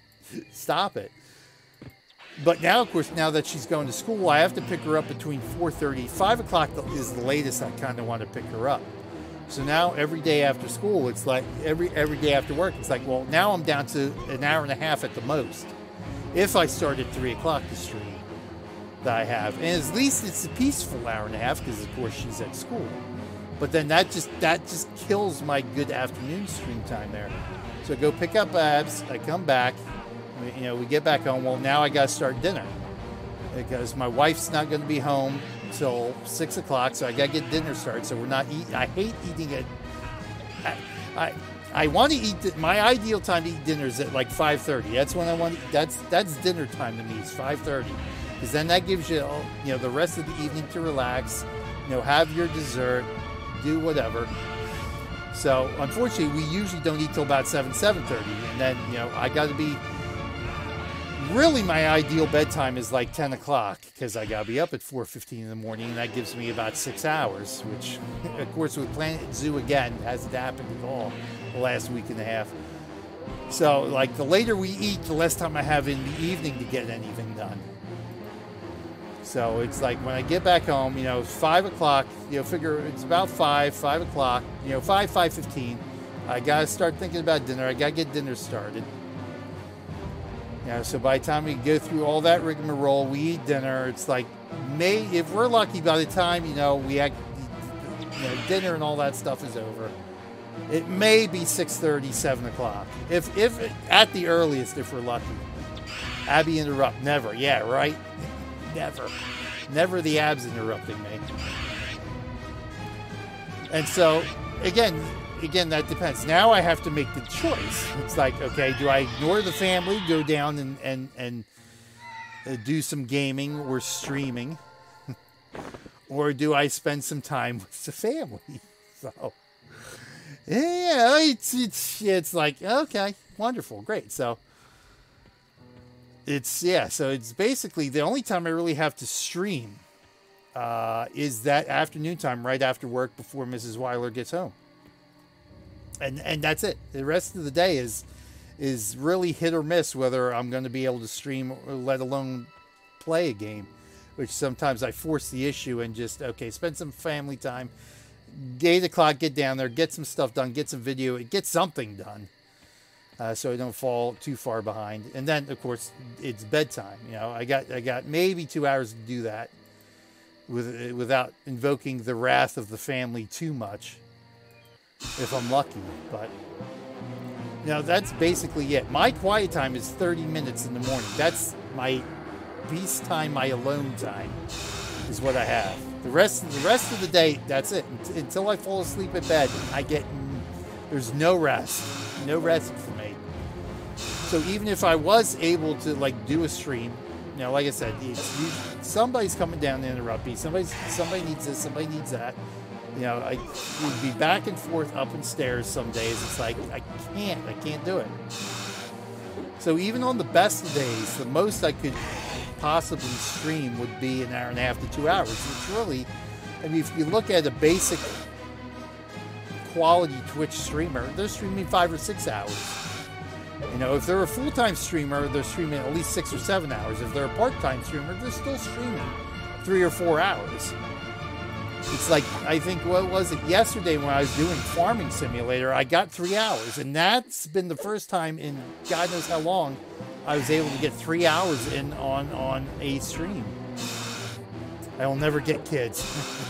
Stop it. But now, of course, now that she's going to school, I have to pick her up between 4.30. 5 o'clock is the latest I kind of want to pick her up. So now every day after school, it's like every every day after work, it's like, well, now I'm down to an hour and a half at the most. If I start at 3 o'clock to stream that I have. And at least it's a peaceful hour and a half because, of course, she's at school. But then that just that just kills my good afternoon stream time there. So I go pick up abs, I come back, you know, we get back home. Well, now I got to start dinner because my wife's not going to be home till six o'clock, so I got to get dinner started. So we're not eating. I hate eating it. I, I, want to eat. My ideal time to eat dinner is at like five thirty. That's when I want. To, that's that's dinner time to me. It's five thirty, because then that gives you you know the rest of the evening to relax. You know, have your dessert, do whatever. So unfortunately, we usually don't eat till about seven seven thirty, and then you know I got to be really my ideal bedtime is like 10 o'clock because I got to be up at 4.15 in the morning and that gives me about six hours, which of course with Planet Zoo again hasn't happened at all the last week and a half. So like the later we eat, the less time I have in the evening to get anything done. So it's like when I get back home, you know, five o'clock, you know, figure it's about five, five o'clock, you know, five, five fifteen. I gotta start thinking about dinner. I gotta get dinner started. Know, so by the time we go through all that rigmarole, we eat dinner. It's like May if we're lucky by the time you know we act, you know, dinner and all that stuff is over. It may be 6:30, 7 o'clock. If if at the earliest, if we're lucky. Abby interrupt. Never. Yeah, right. Never. Never the abs interrupting me. And so, again, again, that depends. Now I have to make the choice. It's like, okay, do I ignore the family, go down and and and uh, do some gaming or streaming, or do I spend some time with the family? So, yeah, it's it's it's like okay, wonderful, great. So. It's yeah, so it's basically the only time I really have to stream uh, is that afternoon time right after work before Mrs. Wyler gets home and and that's it. The rest of the day is is really hit or miss whether I'm going to be able to stream, let alone play a game. Which sometimes I force the issue and just okay, spend some family time. Eight o'clock, get down there, get some stuff done, get some video, get something done, uh, so I don't fall too far behind. And then, of course, it's bedtime. You know, I got I got maybe two hours to do that, with without invoking the wrath of the family too much if I'm lucky. But you know, that's basically it. My quiet time is 30 minutes in the morning. That's my beast time, my alone time, is what I have. The rest, the rest of the day, that's it. Until I fall asleep in bed, I get there's no rest, no rest for me. So even if I was able to like do a stream, you know, like I said, somebody's coming down to interrupt me. Somebody, somebody needs this. Somebody needs that. You know, I would be back and forth up and stairs some days. It's like I can't, I can't do it. So even on the best days, the most I could possibly stream would be an hour and a half to two hours, which really, I mean, if you look at a basic quality Twitch streamer, they're streaming five or six hours. You know, if they're a full-time streamer, they're streaming at least six or seven hours. If they're a part-time streamer, they're still streaming three or four hours. It's like I think what was it yesterday when I was doing Farming Simulator, I got three hours, and that's been the first time in God knows how long I was able to get three hours in on on a stream. I will never get kids.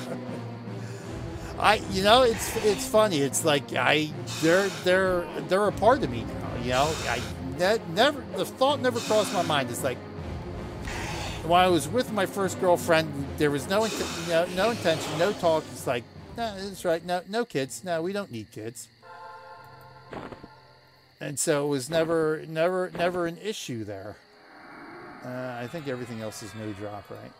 I, you know, it's it's funny. It's like I, they're they're they're a part of me now. You know, I ne- never the thought never crossed my mind. It's like when I was with my first girlfriend, there was no no, no intention, no talk. It's like, no, that's right. No, no kids. No, we don't need kids. And so it was never, never, never an issue there. Uh, I think everything else is no drop, right?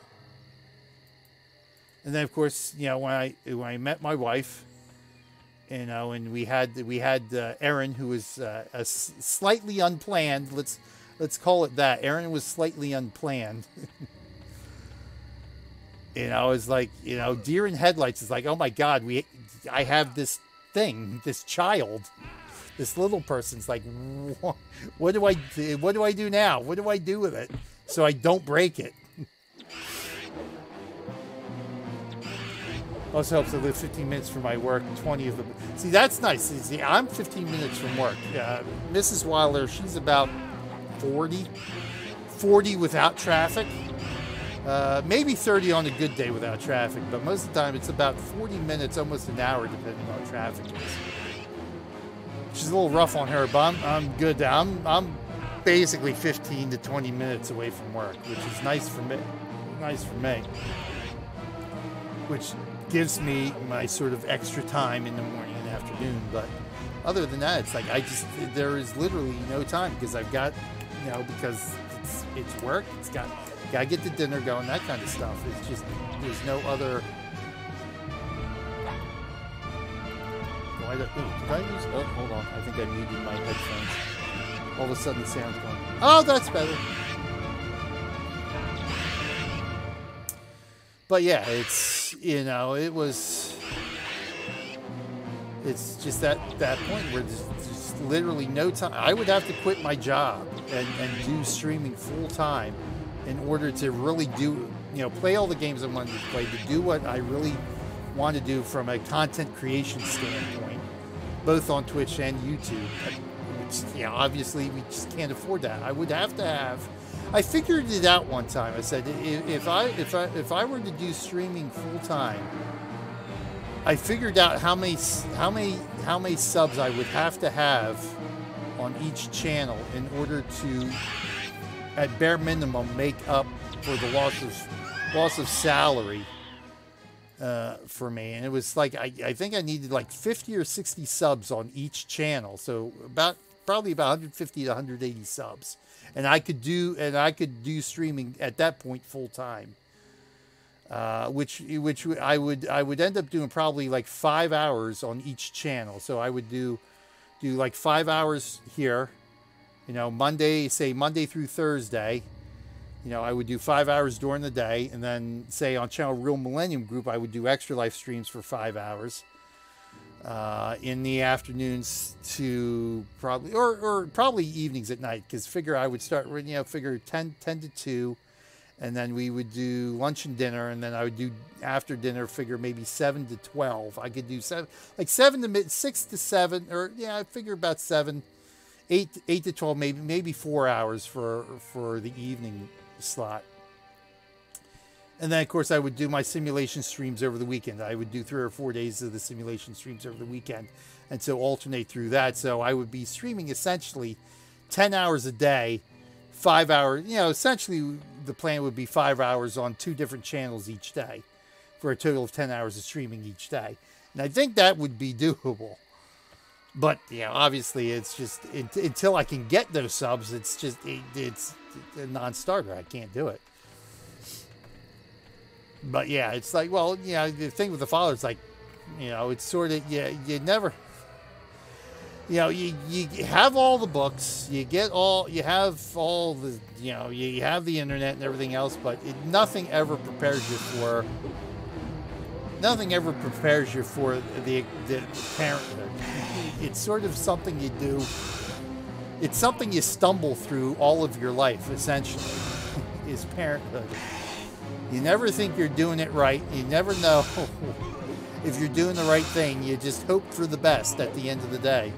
And then, of course, you know, when I when I met my wife, you know, and we had we had uh, Erin, who was uh, a slightly unplanned. Let's let's call it that. Erin was slightly unplanned. you know, it's like you know, deer in headlights is like, oh my god, we, I have this thing, this child, this little person's like, what, do I, do? what do I do now? What do I do with it so I don't break it? Also helps I live 15 minutes from my work, 20 of them. See, that's nice. See, I'm 15 minutes from work. Uh, Mrs. Wyler, she's about 40, 40 without traffic. Uh, maybe 30 on a good day without traffic, but most of the time it's about 40 minutes, almost an hour, depending on traffic. She's a little rough on her, but I'm, I'm good. I'm, I'm basically 15 to 20 minutes away from work, which is nice for me. Nice for me. Which gives me my sort of extra time in the morning and afternoon. But other than that, it's like I just there is literally no time because I've got you know because it's, it's work. It's got gotta get the dinner going, that kind of stuff. It's just there's no other. Do I, ooh, did I use? Oh, hold on. I think I muted my headphones. All of a sudden, the sound's going. Oh, that's better. but yeah, it's you know, it was. It's just that that point where there's just literally no time. I would have to quit my job and, and do streaming full time in order to really do, you know, play all the games I wanted to play, to do what I really want to do from a content creation standpoint, both on Twitch and YouTube. Which, you know, obviously we just can't afford that. I would have to have I figured it out one time. I said if I if I if I were to do streaming full time, I figured out how many how many how many subs I would have to have on each channel in order to, at bare minimum, make up for the loss of loss of salary uh, for me. And it was like I, I think I needed like 50 or 60 subs on each channel, so about probably about 150 to 180 subs and I could do and I could do streaming at that point full time. Uh, which which I would I would end up doing probably like five hours on each channel. So I would do do like five hours here, you know, Monday say Monday through Thursday. You know, I would do five hours during the day, and then say on channel Real Millennium Group, I would do Extra Life streams for five hours uh, in the afternoons to probably or, or probably evenings at night because figure I would start you know figure 10, 10 to 2 and then we would do lunch and dinner and then I would do after dinner figure maybe 7 to 12 I could do 7 like 7 to mid 6 to 7 or yeah I figure about 7 8 8 to 12 maybe maybe 4 hours for for the evening slot and then, of course, I would do my simulation streams over the weekend. I would do three or four days of the simulation streams over the weekend. And so alternate through that. So I would be streaming essentially 10 hours a day, five hours, you know, essentially the plan would be five hours on two different channels each day for a total of 10 hours of streaming each day. And I think that would be doable. But, you know, obviously it's just it, until I can get those subs, it's just, it, it's a non starter. I can't do it but yeah, it's like, well, you know, the thing with the father is like, you know, it's sort of, yeah, you never, you know, you, you have all the books, you get all, you have all the, you know, you have the internet and everything else, but it, nothing ever prepares you for, nothing ever prepares you for the, the parenthood. It's sort of something you do, it's something you stumble through all of your life, essentially, is parenthood. You never think you're doing it right. You never know if you're doing the right thing. You just hope for the best at the end of the day.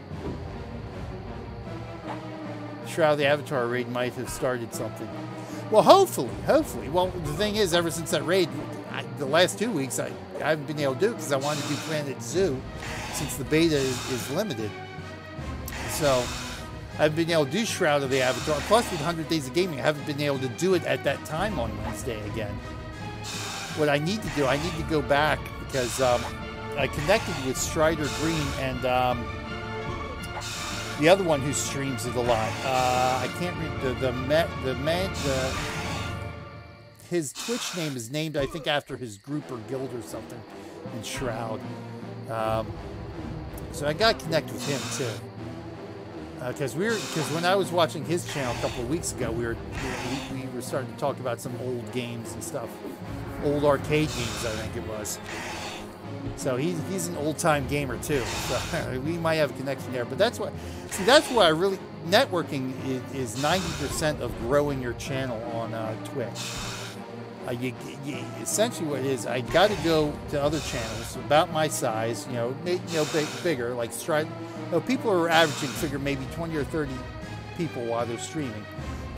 Shroud the Avatar raid might have started something. Well, hopefully, hopefully. Well, the thing is, ever since that raid, I, the last two weeks, I, I haven't been able to do it because I wanted to do Planet Zoo since the beta is, is limited. So I've been able to do Shroud of the Avatar. Plus, with 100 Days of Gaming, I haven't been able to do it at that time on Wednesday again. What I need to do, I need to go back because um, I connected with Strider Green and um, the other one who streams it a lot. Uh, I can't read the the the man the his Twitch name is named I think after his group or guild or something in Shroud. Um, so I got to connect with him too. Because uh, we were, because when I was watching his channel a couple of weeks ago, we were we, we were starting to talk about some old games and stuff, old arcade games, I think it was. So he's, he's an old time gamer too. So we might have a connection there. But that's why, see, that's why I really, networking is, 90% of growing your channel on uh, Twitch. Uh, you, you, essentially what it is, I got to go to other channels about my size, you know, you know, big, bigger, like Stride. You know, people are averaging, figure maybe 20 or 30 people while they're streaming.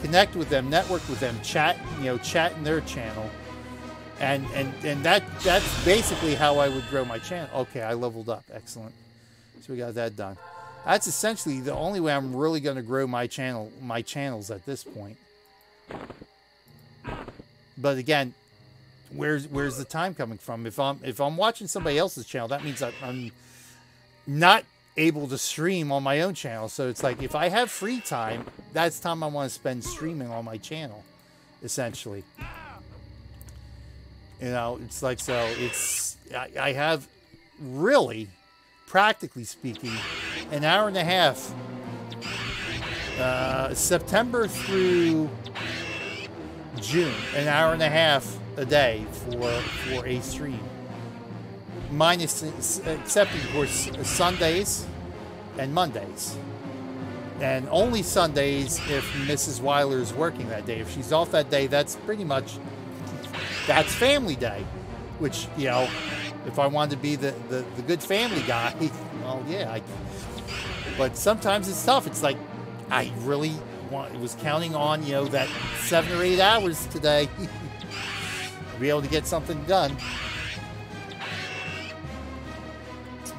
Connect with them, network with them, chat, you know, chat in their channel and and and that that's basically how I would grow my channel. Okay, I leveled up. Excellent. So we got that done. That's essentially the only way I'm really going to grow my channel, my channels at this point. But again, where's where's the time coming from? If I'm if I'm watching somebody else's channel, that means I'm not able to stream on my own channel. So it's like if I have free time, that's time I want to spend streaming on my channel, essentially. You know, it's like so. It's I, I have really, practically speaking, an hour and a half. Uh, September through June, an hour and a half a day for for a stream. Minus, except of course Sundays and Mondays, and only Sundays if Mrs. Wyler is working that day. If she's off that day, that's pretty much that's family day, which, you know, if I wanted to be the, the, the good family guy, well, yeah. I, but sometimes it's tough. It's like, I really want, was counting on, you know, that seven or eight hours today to be able to get something done.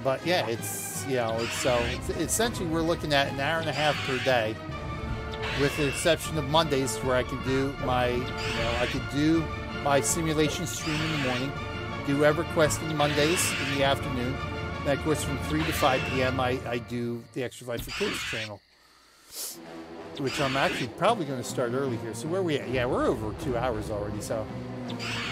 But yeah, it's, you know, it's so it's, essentially we're looking at an hour and a half per day with the exception of Mondays where I can do my, you know, I could do my simulation stream in the morning, do EverQuest on Mondays in the afternoon. That goes from 3 to 5 p.m. I, I do the Extra Life for Kids channel, which I'm actually probably going to start early here. So where we at? Yeah, we're over two hours already. So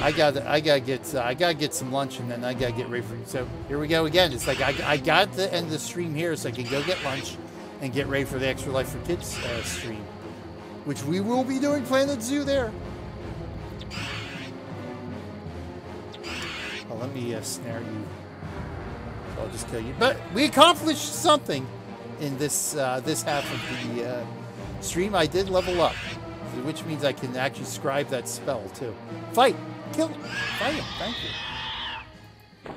I got I got to get uh, I got to get some lunch and then I got to get ready for. So here we go again. It's like I, I got the end of the stream here so I can go get lunch and get ready for the Extra Life for Kids uh, stream, which we will be doing Planet Zoo there. Let me uh, snare you. I'll just kill you. But we accomplished something in this uh, this half of the uh, stream. I did level up, which means I can actually scribe that spell too. Fight! Kill! Fight him! Thank you.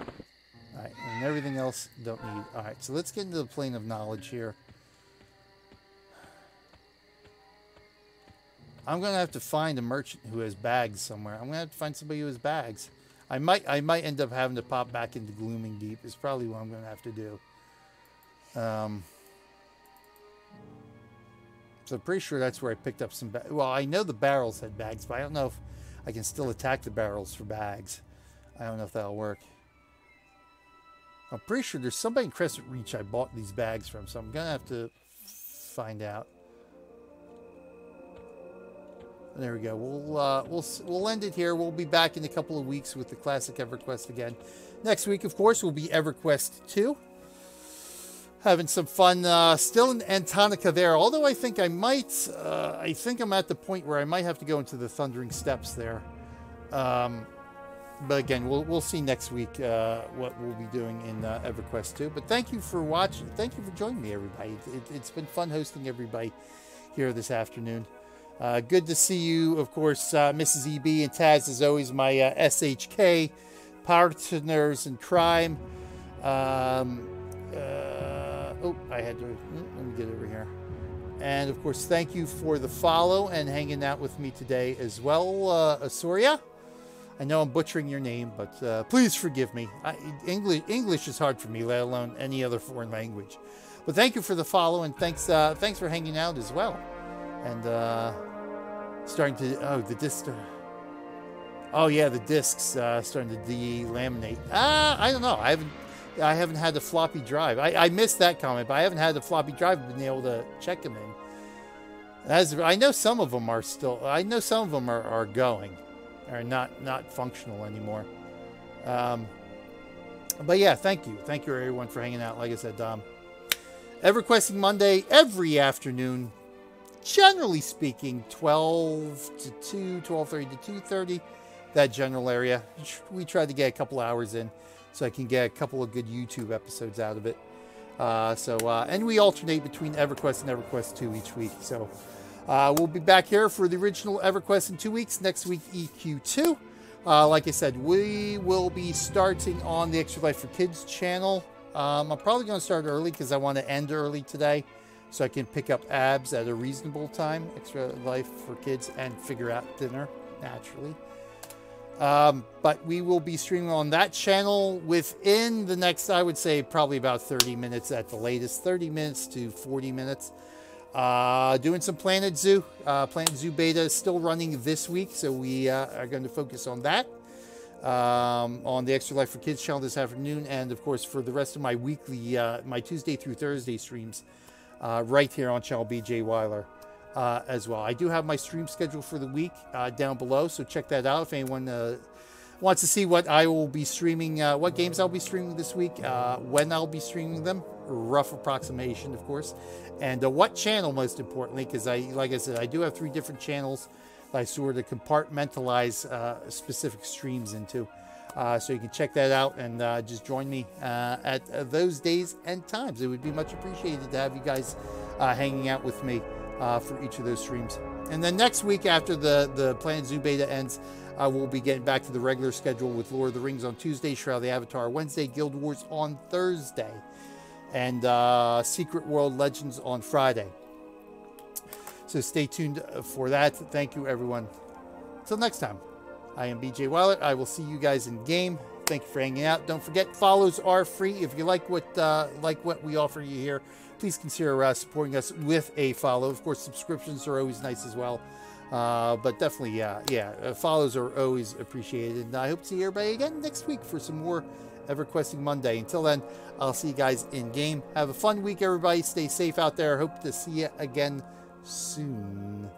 Alright, and everything else don't need. Alright, so let's get into the plane of knowledge here. I'm to have to find a merchant who has bags somewhere. I'm to have to find somebody who has bags. I might I might end up having to pop back into Gloomingdeep. Is probably what I'm going to have to do. Um, so I'm pretty sure that's where I picked up some. well, I know the barrels had bags, but I don't know if I can still attack the barrels for bags. I don't know if that'll work. I'm pretty sure there's somebody in Crescent Reach I bought these bags from, so I'm gonna have to find out. There we go. We'll uh, we'll we'll end it here. We'll be back in a couple of weeks with the classic EverQuest again. Next week, of course, will be EverQuest 2. Having some fun uh, still in Antonica there. Although I think I might, uh, I think I'm at the point where I might have to go into the Thundering Steppes there. Um, but again, we'll we'll see next week uh, what we'll be doing in uh, EverQuest 2. But thank you for watching. Thank you for joining me, everybody. It, has been fun hosting everybody here this afternoon. Uh, good to see you, of course, uh, Mrs. EB and Taz, as always, my uh, SHK partners in crime. Um, uh, oh, I had to, let me get over here. And of course, thank you for the follow and hanging out with me today as well, uh, Asoria. I know I'm butchering your name, but uh, please forgive me. I, English English is hard for me, let alone any other foreign language. But thank you for the follow and thanks uh, thanks for hanging out as well. And starting to oh the disc. Oh yeah, the discs uh, starting to delaminate. Uh, I don't know. I haven't I haven't had the floppy drive. I, I missed that comment, but I haven't had the floppy drive been able to check them in. As I know some of them are still. I know some of them are, are going are not not functional anymore. Um, but yeah, thank you, thank you everyone for hanging out. Like I said, um, EverQuesting Monday every afternoon. Generally speaking, 12 to 2, 12:30 to 2:30, that general area. We tried to get a couple hours in, so I can get a couple of good YouTube episodes out of it. Uh, so, uh, and we alternate between EverQuest and EverQuest 2 each week. So, uh, we'll be back here for the original EverQuest in two weeks. Next week, EQ2. Uh, like I said, we will be starting on the Extra Life for Kids channel. Um, I'm probably going to start early because I want to end early today so I can pick up abs at a reasonable time. Extra Life for Kids and figure out dinner, naturally. Um, but we will be streaming on that channel within the next, I would say, probably about 30 minutes at the latest, 30 minutes to 40 minutes. Uh, doing some Planet Zoo. Uh, Planet Zoo beta is still running this week, so we uh, are going to focus on that. Um, on the Extra Life for Kids channel this afternoon, and of course for the rest of my weekly, uh, my Tuesday through Thursday streams, uh, right here on channel BJ Wyler uh, as well. I do have my stream schedule for the week down below, so check that out if anyone wants to see what I will be streaming, what games I'll be streaming this week, when I'll be streaming them. Rough approximation, of course and uh, what channel most importantly because i like i said i do have three different channels that i sort of compartmentalize uh, specific streams into uh, so you can check that out and uh, just join me uh, at uh, those days and times it would be much appreciated to have you guys hanging out with me for each of those streams and then next week after the the planet zoo beta ends uh, we'll be getting back to the regular schedule with Lord of the Rings on Tuesday, Shroud the Avatar Wednesday, Guild Wars on Thursday and uh, Secret World Legends on Friday. So stay tuned for that. Thank you, everyone. Until next time, I am BJ Wyler. I will see you guys in game. Thank you for hanging out. Don't forget, follows are free. If you like what uh, like what we offer you here, please consider uh, supporting us with a follow. Of course, subscriptions are always nice as well. Uh, but definitely, yeah, yeah, uh, follows are always appreciated. And I hope to see everybody again next week for some more EverQuesting Monday. Until then, I'll see you guys in game. Have a fun week, everybody. Stay safe out there. Hope to see you again soon.